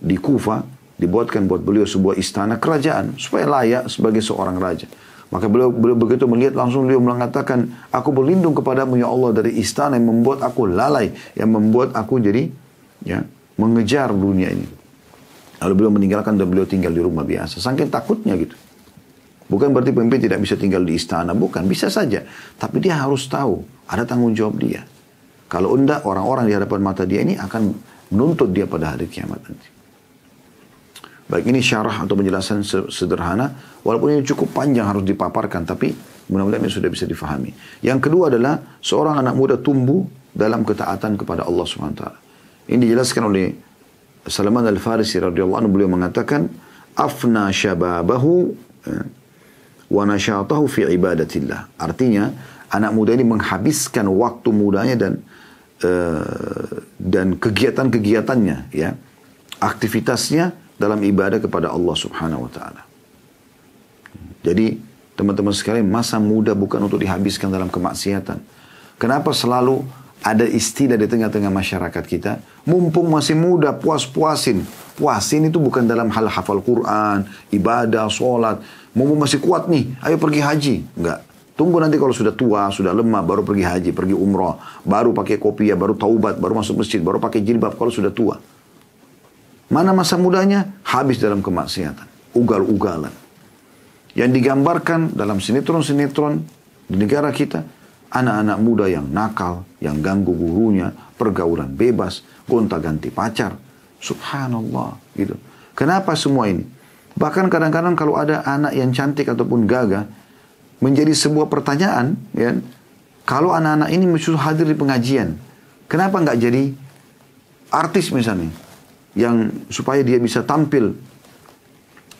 di Kufa, dibuatkan buat beliau sebuah istana kerajaan supaya layak sebagai seorang raja. Maka beliau, beliau begitu melihat langsung beliau mengatakan, aku berlindung kepadamu ya Allah dari istana yang membuat aku lalai, yang membuat aku jadi ya mengejar dunia ini. Lalu beliau meninggalkan dan beliau tinggal di rumah biasa. Saking takutnya gitu. Bukan berarti pemimpin tidak bisa tinggal di istana, bukan. Bisa saja. Tapi dia harus tahu, ada tanggung jawab dia. Kalau enggak, orang-orang di hadapan mata dia ini akan menuntut dia pada hari kiamat nanti. Baik ini syarah atau penjelasan sederhana, walaupun ini cukup panjang harus dipaparkan, tapi mudah-mudahan ini sudah bisa difahami. Yang kedua adalah seorang anak muda tumbuh dalam ketaatan kepada Allah SWT. Ini dijelaskan oleh Salman Al-Farisi radhiyallahu anhu beliau mengatakan afna syababahu eh, wa nasyatahu fi ibadatillah. Artinya anak muda ini menghabiskan waktu mudanya dan Eh, dan kegiatan-kegiatannya ya aktivitasnya dalam ibadah kepada Allah Subhanahu wa taala. Jadi teman-teman sekalian masa muda bukan untuk dihabiskan dalam kemaksiatan. Kenapa selalu ada istilah di tengah-tengah masyarakat kita, mumpung masih muda, puas-puasin. Puasin itu bukan dalam hal hafal Quran, ibadah, sholat. Mumpung masih kuat nih, ayo pergi haji. Enggak. Tunggu nanti kalau sudah tua, sudah lemah, baru pergi haji, pergi umroh. Baru pakai kopiah, baru taubat, baru masuk masjid, baru pakai jilbab kalau sudah tua. Mana masa mudanya? Habis dalam kemaksiatan. Ugal-ugalan. Yang digambarkan dalam sinetron-sinetron di negara kita, anak-anak muda yang nakal, yang ganggu gurunya, pergaulan bebas, gonta-ganti pacar. Subhanallah, gitu. Kenapa semua ini? Bahkan kadang-kadang kalau ada anak yang cantik ataupun gagah, menjadi sebuah pertanyaan, ya, kalau anak-anak ini mesti hadir di pengajian, kenapa nggak jadi artis misalnya, yang supaya dia bisa tampil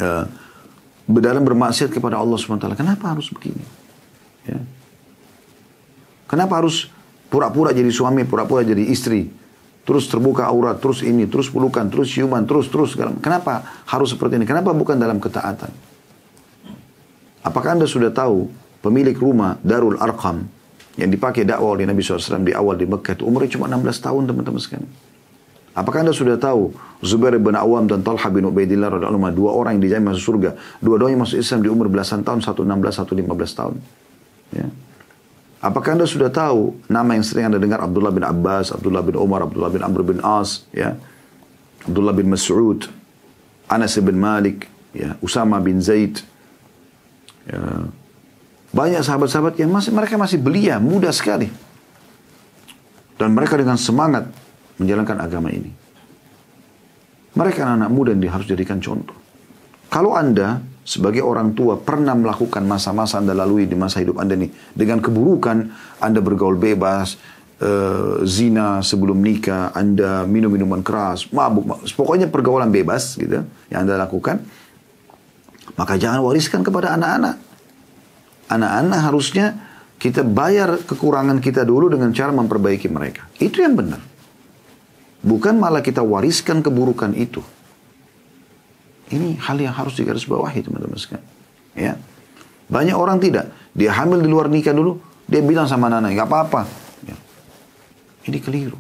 uh, dalam bermaksiat kepada Allah SWT. Kenapa harus begini? Ya. Kenapa harus pura-pura jadi suami, pura-pura jadi istri? Terus terbuka aurat, terus ini, terus pelukan, terus ciuman, terus, terus. Kenapa harus seperti ini? Kenapa bukan dalam ketaatan? Apakah Anda sudah tahu pemilik rumah Darul Arqam yang dipakai dakwah oleh Nabi SAW di awal di Mekah itu umurnya cuma 16 tahun teman-teman sekalian. Apakah anda sudah tahu Zubair bin Awam dan Talha bin Ubaidillah radhiyallahu dua orang yang dijamin masuk surga, dua-duanya masuk Islam di umur belasan tahun, satu 16, satu 15 tahun. Ya. Apakah anda sudah tahu nama yang sering anda dengar Abdullah bin Abbas, Abdullah bin Umar, Abdullah bin Amr bin As, ya, Abdullah bin Mas'ud, Anas bin Malik, ya, Usama bin Zaid, ya. banyak sahabat-sahabat yang masih mereka masih belia, muda sekali, dan mereka dengan semangat menjalankan agama ini. Mereka anak-anak muda yang harus jadikan contoh. Kalau anda sebagai orang tua pernah melakukan masa-masa Anda lalui di masa hidup Anda ini dengan keburukan Anda bergaul bebas, uh, zina sebelum nikah, Anda minum minuman keras, mabuk, mabuk, pokoknya pergaulan bebas gitu yang Anda lakukan, maka jangan wariskan kepada anak-anak. Anak-anak harusnya kita bayar kekurangan kita dulu dengan cara memperbaiki mereka. Itu yang benar. Bukan malah kita wariskan keburukan itu. Ini hal yang harus digarisbawahi teman-teman sekalian. Ya. Banyak orang tidak. Dia hamil di luar nikah dulu. Dia bilang sama anak nggak apa-apa. Ya. Ini keliru.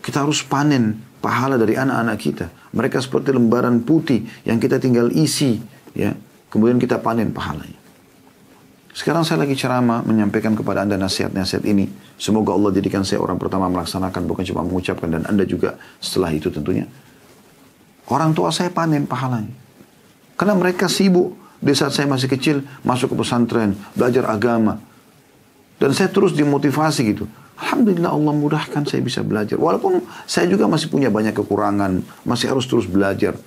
Kita harus panen pahala dari anak-anak kita. Mereka seperti lembaran putih yang kita tinggal isi. ya Kemudian kita panen pahalanya. Sekarang saya lagi ceramah menyampaikan kepada Anda nasihat-nasihat ini. Semoga Allah jadikan saya orang pertama melaksanakan, bukan cuma mengucapkan. Dan Anda juga setelah itu tentunya. Orang tua saya panen pahalanya. Karena mereka sibuk di saat saya masih kecil masuk ke pesantren, belajar agama. Dan saya terus dimotivasi gitu. Alhamdulillah Allah mudahkan saya bisa belajar. Walaupun saya juga masih punya banyak kekurangan, masih harus terus belajar.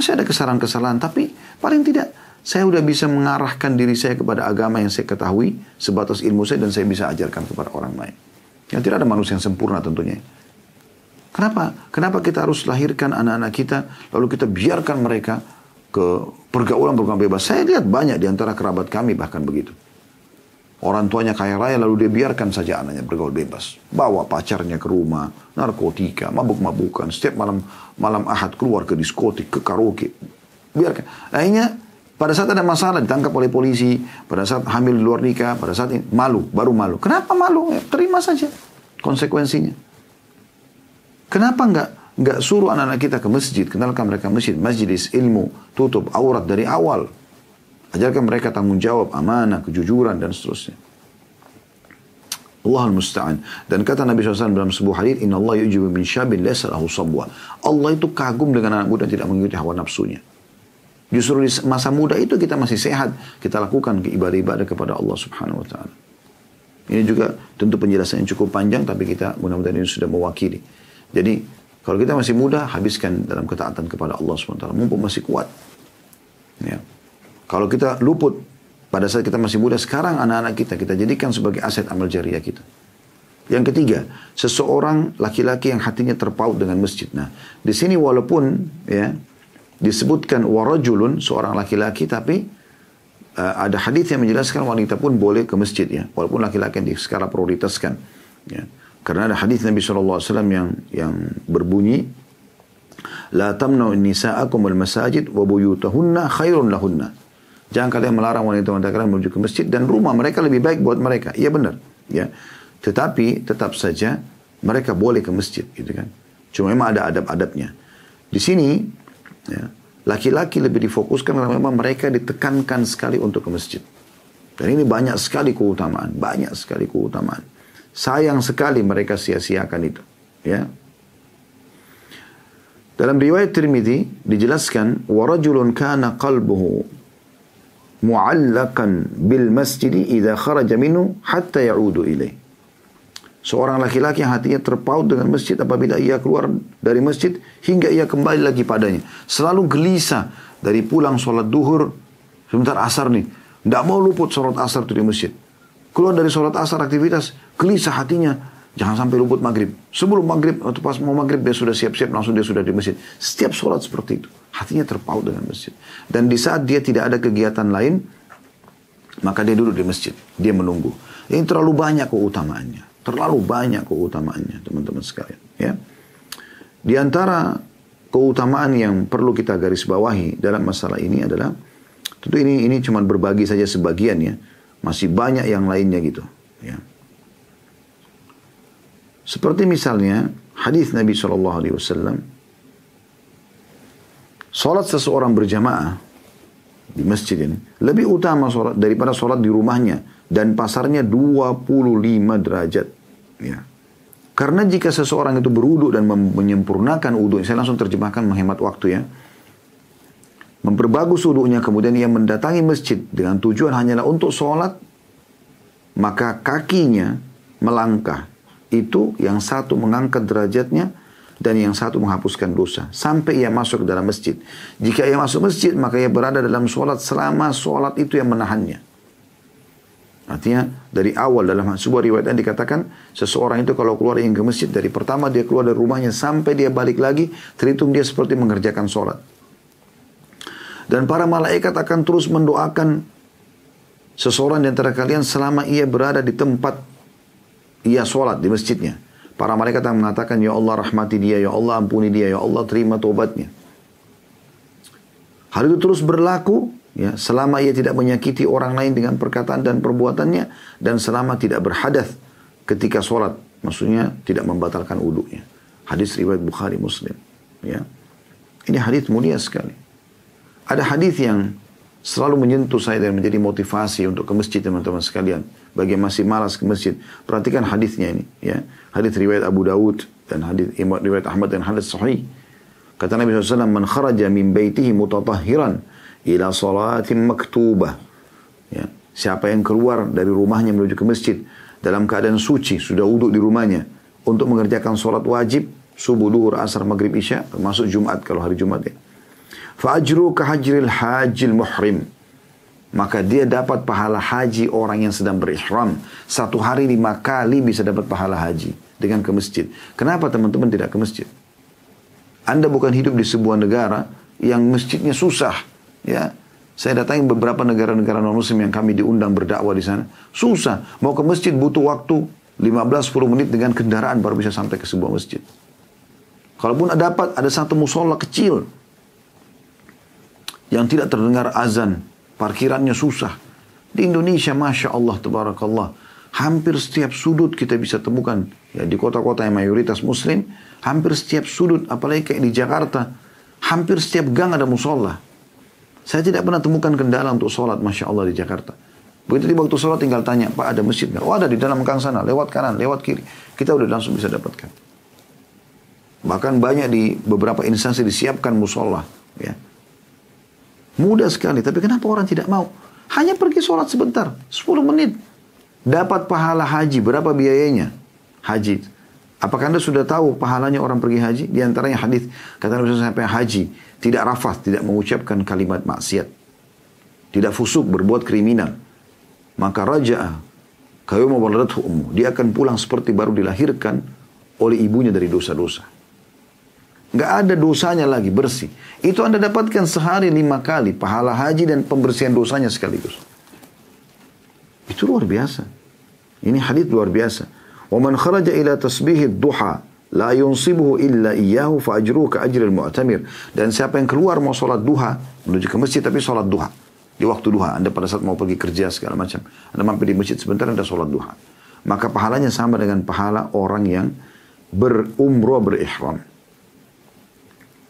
Masih ada kesalahan-kesalahan, tapi paling tidak saya sudah bisa mengarahkan diri saya kepada agama yang saya ketahui sebatas ilmu saya dan saya bisa ajarkan kepada orang lain. Yang tidak ada manusia yang sempurna tentunya. Kenapa? Kenapa kita harus lahirkan anak-anak kita, lalu kita biarkan mereka ke pergaulan-pergaulan bebas. Saya lihat banyak di antara kerabat kami bahkan begitu. Orang tuanya kaya raya lalu dia biarkan saja anaknya bergaul bebas. Bawa pacarnya ke rumah, narkotika, mabuk-mabukan. Setiap malam malam ahad keluar ke diskotik, ke karaoke. Biarkan. Akhirnya pada saat ada masalah ditangkap oleh polisi, pada saat hamil di luar nikah, pada saat ini, malu, baru malu. Kenapa malu? Ya, terima saja konsekuensinya. Kenapa enggak enggak suruh anak-anak kita ke masjid, kenalkan mereka masjid, majlis ilmu, tutup aurat dari awal. Ajarkan mereka tanggung jawab, amanah, kejujuran dan seterusnya. Allah musta'an. Dan kata Nabi SAW dalam sebuah hadis, Inna Allah yujibu min syabin laysa lahu sabwa. Allah itu kagum dengan anak muda dan tidak mengikuti hawa nafsunya. Justru di masa muda itu kita masih sehat. Kita lakukan ibadah-ibadah kepada Allah subhanahu wa ta'ala. Ini juga tentu penjelasan yang cukup panjang, tapi kita mudah-mudahan ini sudah mewakili. Jadi kalau kita masih muda, habiskan dalam ketaatan kepada Allah SWT. Mumpung masih kuat. Ya. Kalau kita luput pada saat kita masih muda, sekarang anak-anak kita, kita jadikan sebagai aset amal jariah kita. Yang ketiga, seseorang laki-laki yang hatinya terpaut dengan masjid. Nah, di sini walaupun ya disebutkan warajulun seorang laki-laki tapi uh, ada hadis yang menjelaskan wanita pun boleh ke masjid ya, walaupun laki-laki yang sekarang prioritaskan. Ya. Karena ada hadis Nabi SAW yang yang berbunyi, La tamna'u nisa'akum al-masajid wa buyutahunna khairun lahunna. Jangan kalian melarang wanita-wanita kalian menuju ke masjid dan rumah mereka lebih baik buat mereka. Iya benar. Ya. Tetapi tetap saja mereka boleh ke masjid gitu kan. Cuma memang ada adab-adabnya. Di sini ya, laki-laki lebih difokuskan karena memang mereka ditekankan sekali untuk ke masjid. Dan ini banyak sekali keutamaan, banyak sekali keutamaan. Sayang sekali mereka sia-siakan itu, ya. Dalam riwayat Tirmidzi dijelaskan warajulun kana qalbuhu mu'allakan bil masjid idza kharaja minhu hatta ya'udu ilaih. Seorang laki-laki yang hatinya terpaut dengan masjid apabila ia keluar dari masjid hingga ia kembali lagi padanya. Selalu gelisah dari pulang sholat duhur sebentar asar nih. Tidak mau luput sholat asar itu di masjid. Keluar dari sholat asar aktivitas gelisah hatinya Jangan sampai luput maghrib. Sebelum maghrib atau pas mau maghrib dia sudah siap-siap langsung dia sudah di masjid. Setiap sholat seperti itu. Hatinya terpaut dengan masjid. Dan di saat dia tidak ada kegiatan lain, maka dia duduk di masjid. Dia menunggu. Ini terlalu banyak keutamaannya. Terlalu banyak keutamaannya teman-teman sekalian. Ya. Di antara keutamaan yang perlu kita garis bawahi dalam masalah ini adalah tentu ini ini cuma berbagi saja sebagian ya. Masih banyak yang lainnya gitu. Ya. Seperti misalnya hadis Nabi Shallallahu Alaihi Wasallam, salat seseorang berjamaah di masjid ini lebih utama salat daripada salat di rumahnya dan pasarnya 25 derajat. Ya. Karena jika seseorang itu beruduk dan menyempurnakan uduk, saya langsung terjemahkan menghemat waktu ya. Memperbagus uduknya, kemudian ia mendatangi masjid dengan tujuan hanyalah untuk sholat, maka kakinya melangkah itu yang satu mengangkat derajatnya dan yang satu menghapuskan dosa sampai ia masuk ke dalam masjid. Jika ia masuk masjid maka ia berada dalam sholat selama sholat itu yang menahannya. Artinya dari awal dalam sebuah riwayat dikatakan seseorang itu kalau keluar ingin ke masjid dari pertama dia keluar dari rumahnya sampai dia balik lagi terhitung dia seperti mengerjakan sholat. Dan para malaikat akan terus mendoakan seseorang di antara kalian selama ia berada di tempat ia sholat di masjidnya. Para malaikat yang mengatakan, Ya Allah rahmati dia, Ya Allah ampuni dia, Ya Allah terima tobatnya. Hal itu terus berlaku ya selama ia tidak menyakiti orang lain dengan perkataan dan perbuatannya dan selama tidak berhadas ketika sholat. Maksudnya tidak membatalkan wudhunya. Hadis riwayat Bukhari Muslim. Ya. Ini hadis mulia sekali. Ada hadis yang selalu menyentuh saya dan menjadi motivasi untuk ke masjid teman-teman sekalian. Bagi yang masih malas ke masjid, perhatikan hadisnya ini. Ya, hadis riwayat Abu Dawud dan hadis riwayat Ahmad dan hadis Sahih. Kata Nabi SAW, "Man kharaja min baitihi mutatahhiran ila salatin maktubah." Ya, siapa yang keluar dari rumahnya menuju ke masjid dalam keadaan suci, sudah wudhu di rumahnya untuk mengerjakan sholat wajib subuh, duhur, asar, maghrib, isya, termasuk Jumat kalau hari Jumat ya Fajru kahajril hajil muhrim. Maka dia dapat pahala haji orang yang sedang berihram. Satu hari lima kali bisa dapat pahala haji dengan ke masjid. Kenapa teman-teman tidak ke masjid? Anda bukan hidup di sebuah negara yang masjidnya susah. Ya, saya datangi beberapa negara-negara non-muslim yang kami diundang berdakwah di sana. Susah. Mau ke masjid butuh waktu 15-10 menit dengan kendaraan baru bisa sampai ke sebuah masjid. Kalaupun dapat ada satu musola kecil yang tidak terdengar azan, parkirannya susah. Di Indonesia, Masya Allah, Tabarakallah, hampir setiap sudut kita bisa temukan. Ya, di kota-kota yang mayoritas muslim, hampir setiap sudut, apalagi kayak di Jakarta, hampir setiap gang ada musola. Saya tidak pernah temukan kendala untuk sholat, Masya Allah, di Jakarta. Begitu di waktu sholat tinggal tanya, Pak ada masjid nggak? Oh ada di dalam gang sana, lewat kanan, lewat kiri. Kita udah langsung bisa dapatkan. Bahkan banyak di beberapa instansi disiapkan musola. Ya. Mudah sekali. Tapi kenapa orang tidak mau? Hanya pergi sholat sebentar. 10 menit. Dapat pahala haji. Berapa biayanya? Haji. Apakah anda sudah tahu pahalanya orang pergi haji? Di antaranya hadis kata Nabi sampai haji. Tidak rafah. Tidak mengucapkan kalimat maksiat. Tidak fusuk. Berbuat kriminal. Maka raja kayu ummu. Dia akan pulang seperti baru dilahirkan oleh ibunya dari dosa-dosa. Nggak ada dosanya lagi, bersih. Itu Anda dapatkan sehari lima kali pahala haji dan pembersihan dosanya sekaligus. Itu luar biasa. Ini hadis luar biasa. Wa man kharaja ila tasbihid duha la yunsibuhu illa iyyahu fa ajruhu ka ajril mu'tamir. Dan siapa yang keluar mau sholat duha, menuju ke masjid tapi sholat duha. Di waktu duha, Anda pada saat mau pergi kerja segala macam. Anda mampir di masjid sebentar, Anda sholat duha. maka pahalanya sama dengan pahala orang yang berumroh berihram.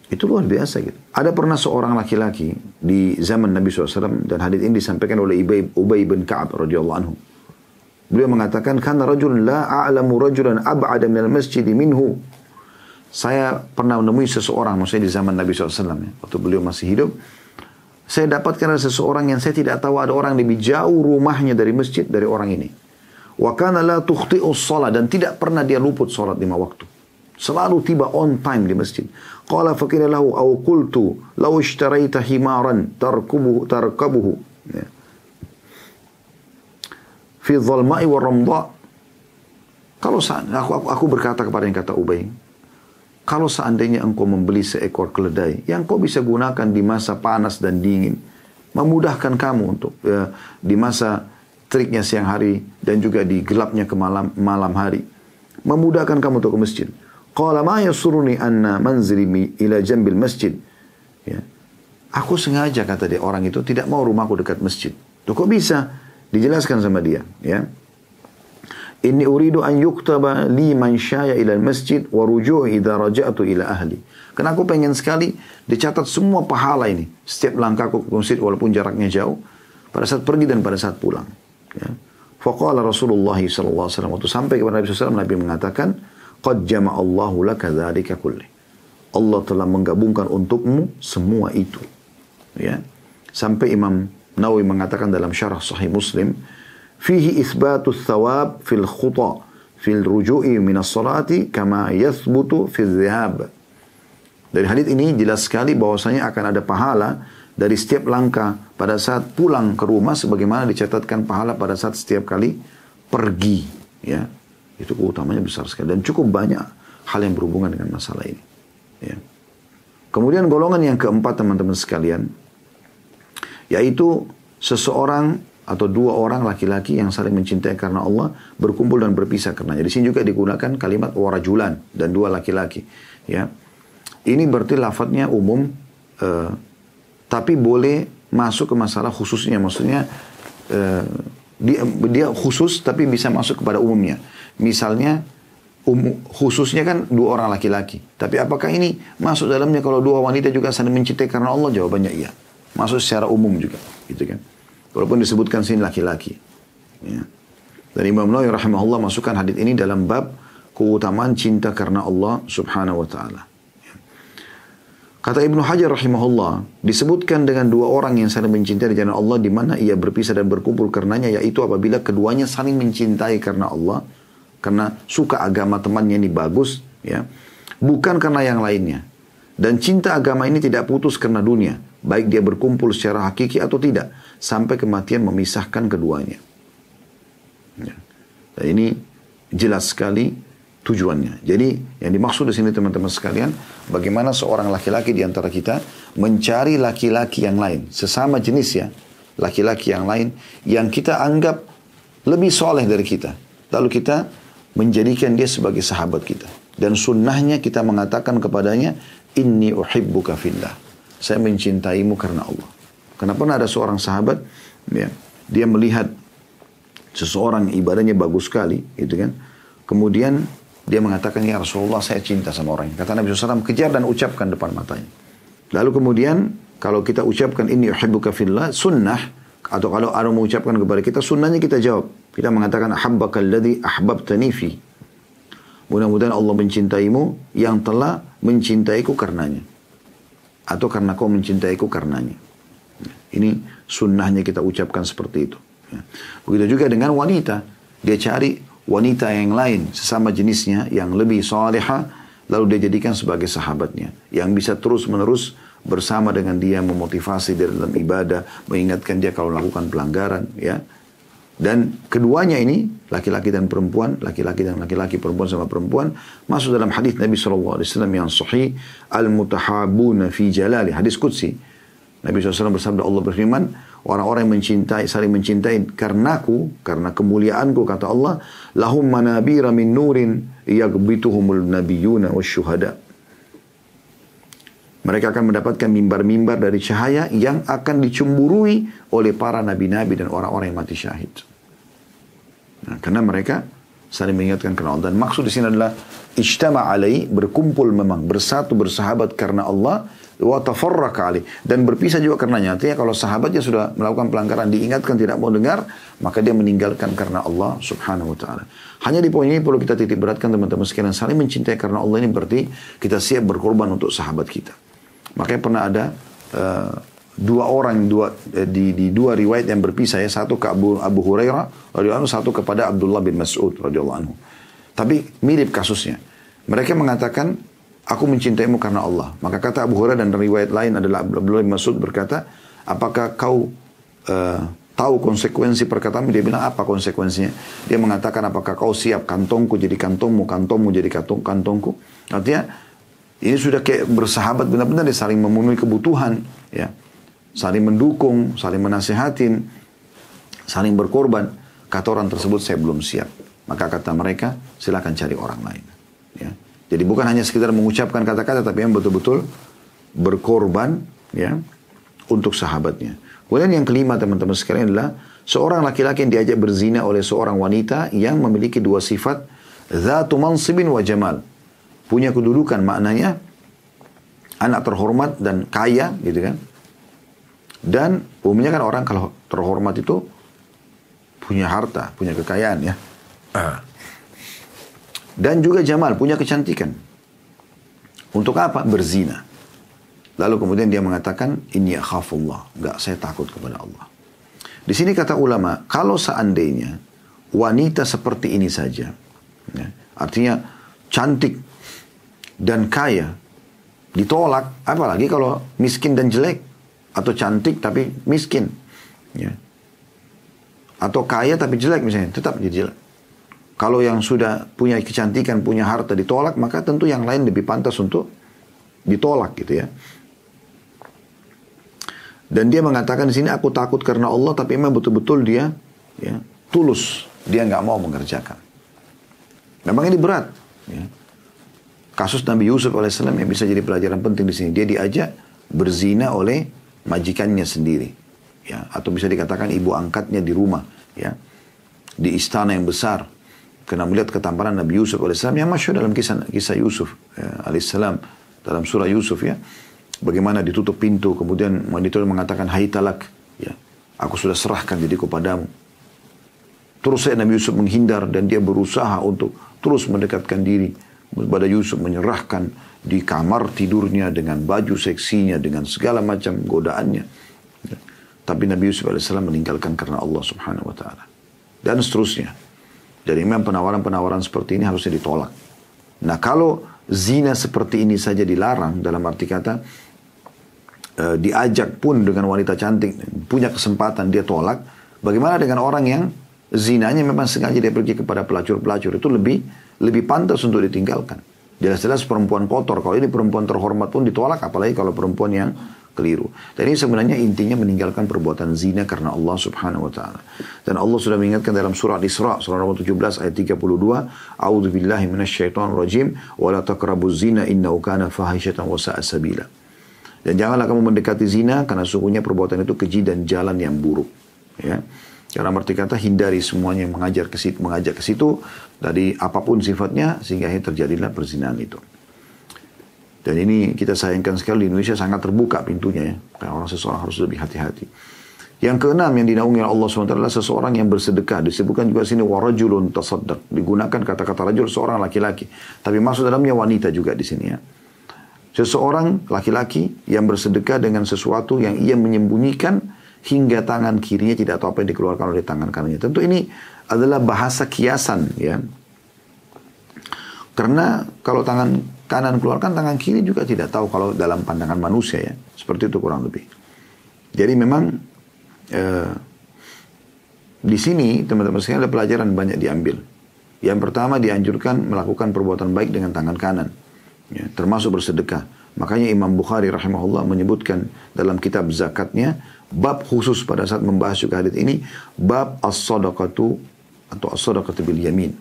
Itu luar biasa gitu. Ada pernah seorang laki-laki di zaman Nabi SAW dan hadis ini disampaikan oleh Ubay bin Ka'ab radhiyallahu anhu. Beliau mengatakan, "Kana rajul la a'lamu rajulan ab'ada minal masjid minhu." Saya pernah menemui seseorang, maksudnya di zaman Nabi SAW, ya, waktu beliau masih hidup. Saya dapatkan ada seseorang yang saya tidak tahu ada orang lebih jauh rumahnya dari masjid dari orang ini. Wa kana la tukhti'us dan tidak pernah dia luput salat lima waktu. Selalu tiba on time di masjid. Qala fakira lahu aw qultu law ishtaraita himaran tarkabuhu. Ya. Fi dhalma'i wa ramdha. Kalau aku, aku, aku berkata kepada yang kata Ubay, kalau seandainya engkau membeli seekor keledai yang kau bisa gunakan di masa panas dan dingin, memudahkan kamu untuk ya, di masa triknya siang hari dan juga di gelapnya ke malam malam hari, memudahkan kamu untuk ke masjid. Qala ma yasuruni anna manzili ila jambil masjid. Ya. Aku sengaja kata dia orang itu tidak mau rumahku dekat masjid. Tuh kok bisa? Dijelaskan sama dia, ya. Inni uridu an yuktaba li man syaya ila masjid wa ruju'i idza raja'tu ila ahli. Karena aku pengen sekali dicatat semua pahala ini. Setiap langkahku ke masjid walaupun jaraknya jauh. Pada saat pergi dan pada saat pulang. Ya. Faqala Rasulullah SAW. Waktu sampai kepada Nabi SAW, Nabi mengatakan, Qad jama'allahu laka dzalika kulli. Allah telah menggabungkan untukmu semua itu. Ya. Sampai Imam Nawawi mengatakan dalam syarah Sahih Muslim, fihi itsbatu thawab fil khuta fil ruju'i min as-salati kama yathbutu fil dhihab. Dari hadis ini jelas sekali bahwasanya akan ada pahala dari setiap langkah pada saat pulang ke rumah sebagaimana dicatatkan pahala pada saat setiap kali pergi ya itu keutamanya besar sekali dan cukup banyak hal yang berhubungan dengan masalah ini. Ya. Kemudian golongan yang keempat teman-teman sekalian, yaitu seseorang atau dua orang laki-laki yang saling mencintai karena Allah berkumpul dan berpisah karenanya. Di sini juga digunakan kalimat warajulan dan dua laki-laki. Ya, ini berarti lafadznya umum, uh, tapi boleh masuk ke masalah khususnya. Maksudnya uh, dia, dia khusus tapi bisa masuk kepada umumnya. Misalnya um, khususnya kan dua orang laki-laki. Tapi apakah ini masuk dalamnya kalau dua wanita juga saling mencintai karena Allah? Jawabannya iya. Masuk secara umum juga, gitu kan. Walaupun disebutkan sini laki-laki. Ya. Dan Imam Nawawi rahimahullah masukkan hadis ini dalam bab keutamaan cinta karena Allah subhanahu wa ta'ala. Ya. Kata Ibnu Hajar rahimahullah, disebutkan dengan dua orang yang saling mencintai jalan Allah di mana ia berpisah dan berkumpul karenanya yaitu apabila keduanya saling mencintai karena Allah karena suka agama temannya ini bagus, ya. Bukan karena yang lainnya. Dan cinta agama ini tidak putus karena dunia, baik dia berkumpul secara hakiki atau tidak, sampai kematian memisahkan keduanya. Ya. Dan ini jelas sekali tujuannya. Jadi yang dimaksud di sini teman-teman sekalian, bagaimana seorang laki-laki di antara kita mencari laki-laki yang lain, sesama jenis ya, laki-laki yang lain yang kita anggap lebih soleh dari kita. Lalu kita menjadikan dia sebagai sahabat kita. Dan sunnahnya kita mengatakan kepadanya, Inni uhibbuka fillah. Saya mencintaimu karena Allah. Kenapa ada seorang sahabat, ya, dia melihat seseorang ibadahnya bagus sekali, gitu kan. Kemudian dia mengatakan, ya Rasulullah saya cinta sama orang. Kata Nabi SAW, kejar dan ucapkan depan matanya. Lalu kemudian, kalau kita ucapkan ini uhibbuka fillah, sunnah, atau kalau ada mengucapkan kepada kita, sunnahnya kita jawab. Kita mengatakan ahabbakalladzi ahbabtani fi. Mudah-mudahan Allah mencintaimu yang telah mencintaiku karenanya. Atau karena kau mencintaiku karenanya. Ini sunnahnya kita ucapkan seperti itu. Begitu juga dengan wanita. Dia cari wanita yang lain, sesama jenisnya, yang lebih soleha, lalu dia jadikan sebagai sahabatnya. Yang bisa terus-menerus bersama dengan dia, memotivasi dia dalam ibadah, mengingatkan dia kalau melakukan pelanggaran. ya dan keduanya ini, laki-laki dan perempuan, laki-laki dan laki-laki, perempuan sama perempuan, masuk dalam hadis Nabi SAW yang sahih, Al-mutahabuna fi jalali, hadis Qudsi. Nabi SAW bersabda Allah berfirman, orang-orang yang mencintai, saling mencintai karenaku, karena kemuliaanku, kata Allah, lahum manabira min nurin yagbituhumul nabiyuna wa syuhada. Mereka akan mendapatkan mimbar-mimbar dari cahaya yang akan dicemburui oleh para nabi-nabi dan orang-orang yang mati syahid. Nah, karena mereka saling mengingatkan karena Allah. Dan maksud di sini adalah ijtama alai berkumpul memang bersatu bersahabat karena Allah wa tafarraqa alai dan berpisah juga karenanya. Artinya kalau sahabatnya sudah melakukan pelanggaran diingatkan tidak mau dengar, maka dia meninggalkan karena Allah Subhanahu wa taala. Hanya di poin ini perlu kita titik beratkan teman-teman sekalian saling mencintai karena Allah ini berarti kita siap berkorban untuk sahabat kita. Makanya pernah ada uh, dua orang dua eh, di, di dua riwayat yang berpisah ya satu ke Abu Abu Hurairah radhiyallahu anhu satu kepada Abdullah bin Mas'ud radhiyallahu anhu. Tapi mirip kasusnya. Mereka mengatakan aku mencintaimu karena Allah. Maka kata Abu Hurairah dan riwayat lain adalah Abdullah bin Mas'ud berkata, "Apakah kau uh, tahu konsekuensi perkataanmu?" Dia bilang, "Apa konsekuensinya?" Dia mengatakan, "Apakah kau siap kantongku jadi kantongmu, kantongmu jadi kantong kantongku?" Artinya ini sudah kayak bersahabat benar-benar dia saling memenuhi kebutuhan, ya saling mendukung, saling menasehatin, saling berkorban. Kata orang tersebut saya belum siap. Maka kata mereka silakan cari orang lain. Ya. Jadi bukan hanya sekedar mengucapkan kata-kata tapi yang betul-betul berkorban ya untuk sahabatnya. Kemudian yang kelima teman-teman sekalian adalah seorang laki-laki yang diajak berzina oleh seorang wanita yang memiliki dua sifat zatu mansibin wa jamal. Punya kedudukan maknanya anak terhormat dan kaya gitu kan dan umumnya kan orang kalau terhormat itu punya harta, punya kekayaan ya. Ah. Dan juga Jamal punya kecantikan. Untuk apa? Berzina. Lalu kemudian dia mengatakan, ini khafullah. Enggak, saya takut kepada Allah. Di sini kata ulama, kalau seandainya wanita seperti ini saja, ya, artinya cantik dan kaya, ditolak, apalagi kalau miskin dan jelek, atau cantik tapi miskin ya. Atau kaya tapi jelek misalnya tetap jadi jelek. Kalau yang sudah punya kecantikan punya harta ditolak maka tentu yang lain lebih pantas untuk ditolak gitu ya. Dan dia mengatakan di sini aku takut karena Allah tapi memang betul-betul dia ya tulus. Dia nggak mau mengerjakan. Memang ini berat ya. Kasus Nabi Yusuf alaihissalam yang bisa jadi pelajaran penting di sini. Dia diajak berzina oleh majikannya sendiri ya. Atau bisa dikatakan ibu angkatnya di rumah ya. Di istana yang besar. Karena melihat ketampanan Nabi Yusuf alaihissalam yang masyhur dalam kisah kisah Yusuf ya, alaihissalam dalam surah Yusuf ya. Bagaimana ditutup pintu kemudian wanita mengatakan hai talak ya. Aku sudah serahkan diriku padamu. Terus saya Nabi Yusuf menghindar dan dia berusaha untuk terus mendekatkan diri kepada Yusuf menyerahkan di kamar tidurnya dengan baju seksinya dengan segala macam godaannya. Tapi Nabi Yusuf AS meninggalkan karena Allah subhanahu wa ta'ala. Dan seterusnya. Jadi memang penawaran-penawaran seperti ini harusnya ditolak. Nah kalau zina seperti ini saja dilarang dalam arti kata uh, diajak pun dengan wanita cantik punya kesempatan dia tolak. Bagaimana dengan orang yang zinanya memang sengaja dia pergi kepada pelacur-pelacur itu lebih lebih pantas untuk ditinggalkan. Jelas-jelas perempuan kotor. Kalau ini perempuan terhormat pun ditolak, apalagi kalau perempuan yang keliru. Dan sebenarnya intinya meninggalkan perbuatan zina karena Allah subhanahu wa ta'ala. Dan Allah sudah mengingatkan dalam surah Isra, surah nomor 17 ayat 32, A'udhu billahi minasyaitan rajim, wa la taqrabu zina innahu kana fahishatan wa sabila. Dan janganlah kamu mendekati zina karena sungguhnya perbuatan itu keji dan jalan yang buruk. Ya. Dalam arti kata hindari semuanya yang mengajar ke situ, mengajak ke situ dari apa pun sifatnya sehingga terjadilah perzinahan itu. Dan ini kita sayangkan sekali di Indonesia sangat terbuka pintunya ya. Karena orang seseorang harus lebih hati-hati. Yang keenam yang dinaungi oleh Allah SWT adalah seseorang yang bersedekah. Disebutkan juga sini warajulun tasaddaq. Digunakan kata-kata rajul seorang laki-laki. Tapi maksud dalamnya wanita juga di sini ya. Seseorang laki-laki yang bersedekah dengan sesuatu yang ia menyembunyikan hingga tangan kirinya tidak tahu apa yang dikeluarkan oleh tangan kanannya. Tentu ini adalah bahasa kiasan ya. Karena kalau tangan kanan keluarkan, tangan kiri juga tidak tahu kalau dalam pandangan manusia ya. Seperti itu kurang lebih. Jadi memang eh, di sini teman-teman sekalian ada pelajaran banyak diambil. Yang pertama dianjurkan melakukan perbuatan baik dengan tangan kanan. Ya, termasuk bersedekah. Makanya Imam Bukhari rahimahullah menyebutkan dalam kitab zakatnya bab khusus pada saat membahas juga hadis ini bab as-sadaqatu atau as-sadaqatu bil yamin.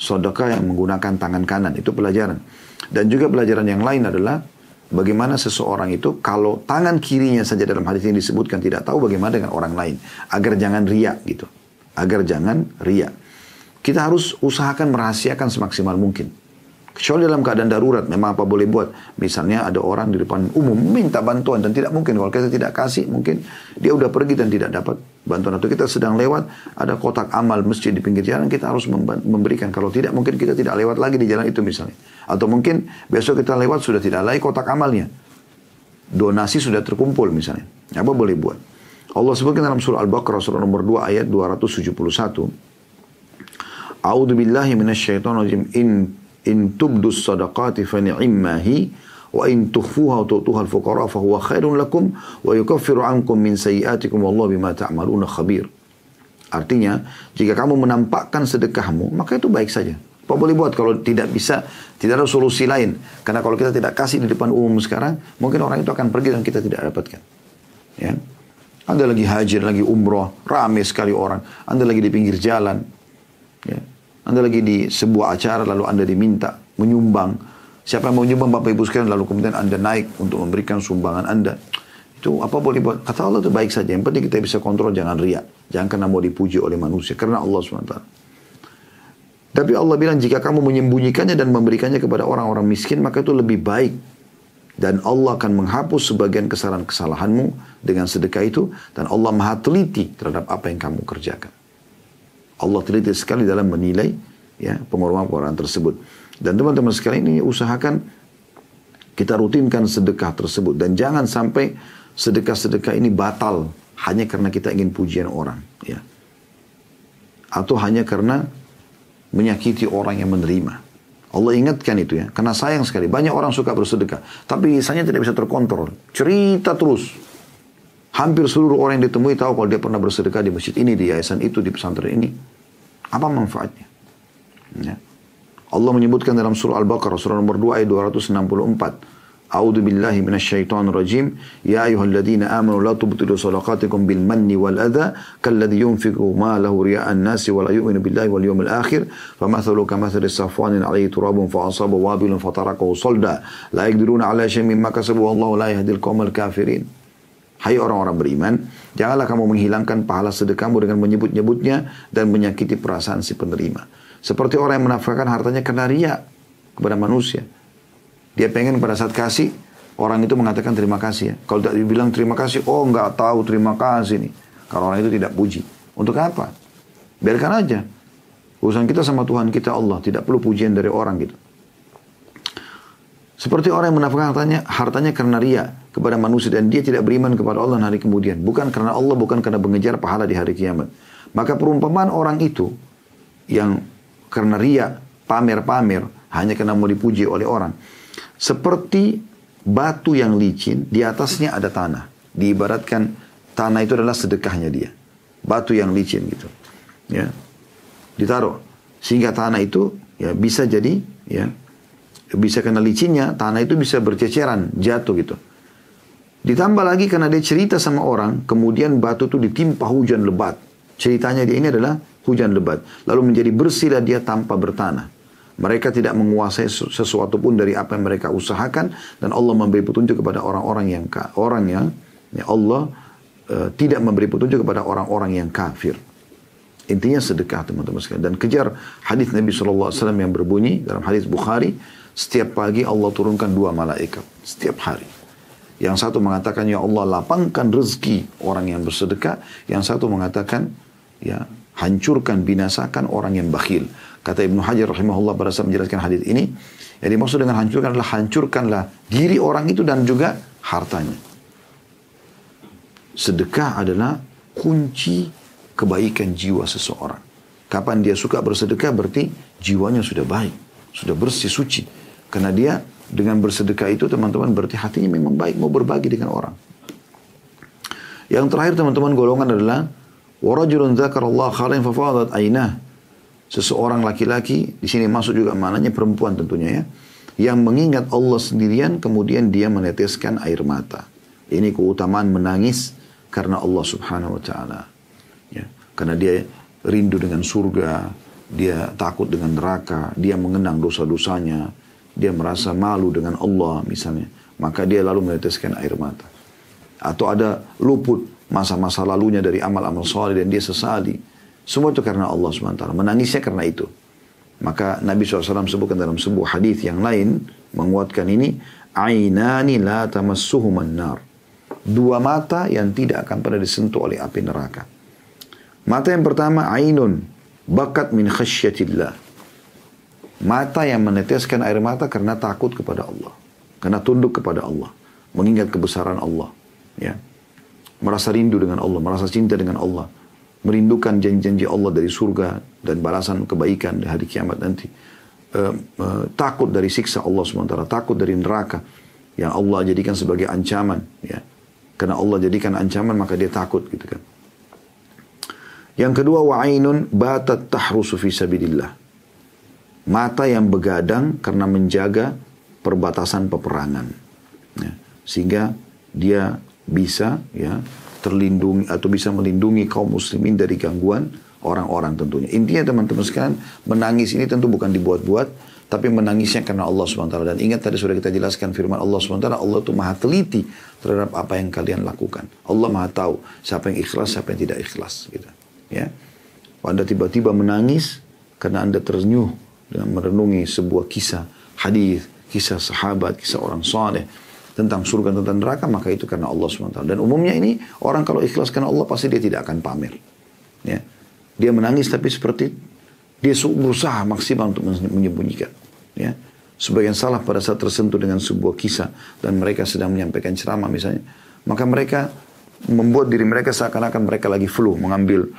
Sedekah yang menggunakan tangan kanan itu pelajaran. Dan juga pelajaran yang lain adalah bagaimana seseorang itu kalau tangan kirinya saja dalam hadis ini disebutkan tidak tahu bagaimana dengan orang lain agar jangan riak gitu. Agar jangan riak. kita harus usahakan merahasiakan semaksimal mungkin. Kecuali dalam keadaan darurat, memang apa boleh buat. Misalnya ada orang di depan umum minta bantuan dan tidak mungkin. Kalau kita tidak kasih, mungkin dia udah pergi dan tidak dapat bantuan. Atau kita sedang lewat, ada kotak amal masjid di pinggir jalan, kita harus memberikan. Kalau tidak, mungkin kita tidak lewat lagi di jalan itu misalnya. Atau mungkin besok kita lewat sudah tidak lagi kotak amalnya. Donasi sudah terkumpul misalnya. Apa boleh buat? Allah sebutkan dalam surah Al-Baqarah surah nomor 2 ayat 271. A'udzu billahi. In in tubdus sadaqati fa ni'mahi wa in tukhfuha wa tu'tuha al-fuqara fa huwa khairun lakum wa yukaffiru ankum min sayyi'atikum wallahu bima ta'maluna khabir. Artinya, jika kamu menampakkan sedekahmu, maka itu baik saja. Apa boleh buat kalau tidak bisa, tidak ada solusi lain. Karena kalau kita tidak kasih di depan umum sekarang, mungkin orang itu akan pergi dan kita tidak dapatkan. Ya. Anda lagi haji, lagi umroh, ramai sekali orang. Anda lagi di pinggir jalan. Ya. Anda lagi di sebuah acara lalu Anda diminta menyumbang. Siapa yang mau menyumbang Bapak Ibu sekalian lalu kemudian Anda naik untuk memberikan sumbangan Anda. Itu apa boleh buat? Kata Allah itu baik saja. Yang penting kita bisa kontrol jangan riak. Jangan karena mau dipuji oleh manusia. Karena Allah SWT. Tapi Allah bilang jika kamu menyembunyikannya dan memberikannya kepada orang-orang miskin maka itu lebih baik. Dan Allah akan menghapus sebagian kesalahan-kesalahanmu dengan sedekah itu. Dan Allah maha teliti terhadap apa yang kamu kerjakan. Allah teliti sekali dalam menilai ya pengorbanan-pengorbanan tersebut. Dan teman-teman sekalian ini usahakan kita rutinkan sedekah tersebut dan jangan sampai sedekah-sedekah ini batal hanya karena kita ingin pujian orang, ya. Atau hanya karena menyakiti orang yang menerima. Allah ingatkan itu ya, karena sayang sekali. Banyak orang suka bersedekah, tapi misalnya tidak bisa terkontrol. Cerita terus. Hampir seluruh orang yang ditemui tahu kalau dia pernah bersedekah di masjid ini, di yayasan itu, di pesantren ini. Apa manfaatnya? Ya. Allah menyebutkan dalam surah Al-Baqarah surah nomor 2 ayat 264. A'udzu billahi minasyaitonir rajim. Ya ayyuhalladzina amanu la tubtilu shadaqatikum bil manni wal adha kalladzi yunfiqu malahu riya'an nasi wa la yu'minu billahi wal yawmil akhir famathalu kamathali safwanin 'alayhi turabun fa asaba wabilun fatarakahu salda la yaqdiruna 'ala syai'in mimma kasabu wallahu la yahdil qaumal kafirin. Hai orang-orang beriman, janganlah kamu menghilangkan pahala sedekahmu dengan menyebut-nyebutnya dan menyakiti perasaan si penerima. Seperti orang yang menafkahkan hartanya karena ria kepada manusia. Dia pengen pada saat kasih, orang itu mengatakan terima kasih ya. Kalau tidak dibilang terima kasih, oh nggak tahu terima kasih nih. Kalau orang itu tidak puji. Untuk apa? Biarkan aja. Urusan kita sama Tuhan kita Allah. Tidak perlu pujian dari orang gitu. Seperti orang yang menafkahkan hartanya, hartanya karena ria kepada manusia dan dia tidak beriman kepada Allah hari kemudian. Bukan karena Allah, bukan karena mengejar pahala di hari kiamat. Maka perumpamaan orang itu yang karena ria, pamer-pamer, hanya karena mau dipuji oleh orang. Seperti batu yang licin, di atasnya ada tanah. Diibaratkan tanah itu adalah sedekahnya dia. Batu yang licin gitu. Ya. Ditaruh. Sehingga tanah itu ya bisa jadi ya bisa kena licinnya, tanah itu bisa berceceran, jatuh gitu. Ditambah lagi karena dia cerita sama orang, kemudian batu itu ditimpa hujan lebat. Ceritanya dia ini adalah hujan lebat. Lalu menjadi bersihlah dia tanpa bertanah. Mereka tidak menguasai sesuatu pun dari apa yang mereka usahakan dan Allah memberi petunjuk kepada orang-orang yang orang yang ya Allah uh, tidak memberi petunjuk kepada orang-orang yang kafir. Intinya sedekah teman-teman sekalian dan kejar hadis Nabi SAW yang berbunyi dalam hadis Bukhari setiap pagi Allah turunkan dua malaikat. Setiap hari. Yang satu mengatakan, Ya Allah lapangkan rezeki orang yang bersedekah. Yang satu mengatakan, ya hancurkan, binasakan orang yang bakhil. Kata Ibnu Hajar rahimahullah pada saat menjelaskan hadis ini, yang dimaksud dengan hancurkan adalah hancurkanlah diri orang itu dan juga hartanya. Sedekah adalah kunci kebaikan jiwa seseorang. Kapan dia suka bersedekah berarti jiwanya sudah baik, sudah bersih, suci. Karena dia dengan bersedekah itu teman-teman berarti hatinya memang baik mau berbagi dengan orang. Yang terakhir teman-teman golongan adalah warajulun dzakarallah khairan fafadat ainah. Seseorang laki-laki di sini masuk juga mananya perempuan tentunya ya. Yang mengingat Allah sendirian kemudian dia meneteskan air mata. Ini keutamaan menangis karena Allah Subhanahu wa taala. Ya, karena dia rindu dengan surga, dia takut dengan neraka, dia mengenang dosa-dosanya, dia merasa malu dengan Allah misalnya, maka dia lalu meneteskan air mata. Atau ada luput masa-masa lalunya dari amal-amal soleh dan dia sesali. Semua itu karena Allah SWT. Menangisnya karena itu. Maka Nabi SAW sebutkan dalam sebuah hadis yang lain menguatkan ini, ainani la tamassuhuman nar. Dua mata yang tidak akan pernah disentuh oleh api neraka. Mata yang pertama ainun bakat min khasyatillah. Mata yang meneteskan air mata karena takut kepada Allah. Karena tunduk kepada Allah. Mengingat kebesaran Allah. Ya. Merasa rindu dengan Allah. Merasa cinta dengan Allah merindukan janji-janji Allah dari surga dan balasan kebaikan di hari kiamat nanti. Uh, uh, takut dari siksa Allah SWT, takut dari neraka yang Allah jadikan sebagai ancaman. Ya. Karena Allah jadikan ancaman maka dia takut gitu kan. Yang kedua wa'ainun batat tahrusu fi sabidillah. Mata yang begadang karena menjaga perbatasan peperangan. Ya. Sehingga dia bisa ya terlindungi atau bisa melindungi kaum muslimin dari gangguan orang-orang tentunya. Intinya teman-teman sekalian, menangis ini tentu bukan dibuat-buat, tapi menangisnya karena Allah SWT. Dan ingat tadi sudah kita jelaskan firman Allah SWT, Allah itu maha teliti terhadap apa yang kalian lakukan. Allah maha tahu siapa yang ikhlas, siapa yang tidak ikhlas. Gitu. Ya. Anda tiba-tiba menangis karena Anda ternyuh dengan merenungi sebuah kisah hadis, kisah sahabat, kisah orang saleh tentang surga tentang neraka maka itu karena Allah SWT dan umumnya ini orang kalau ikhlas karena Allah pasti dia tidak akan pamer. Ya. Dia menangis tapi seperti dia berusaha maksimal untuk menyembunyikan. Ya. Sebagian salah pada saat tersentuh dengan sebuah kisah dan mereka sedang menyampaikan ceramah misalnya maka mereka membuat diri mereka seakan-akan mereka lagi flu mengambil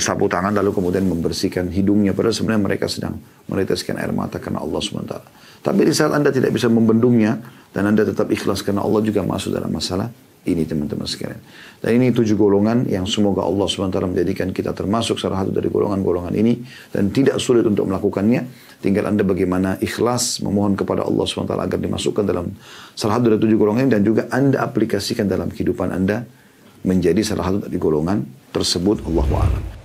sapu tangan lalu kemudian membersihkan hidungnya padahal sebenarnya mereka sedang meneteskan air mata karena Allah SWT tapi di saat anda tidak bisa membendungnya dan Anda tetap ikhlas karena Allah juga masuk dalam masalah ini teman-teman sekalian. Dan ini tujuh golongan yang semoga Allah SWT menjadikan kita termasuk salah satu dari golongan-golongan ini. Dan tidak sulit untuk melakukannya. Tinggal Anda bagaimana ikhlas memohon kepada Allah SWT agar dimasukkan dalam salah satu dari tujuh golongan ini. Dan juga Anda aplikasikan dalam kehidupan Anda menjadi salah satu dari golongan tersebut. Allah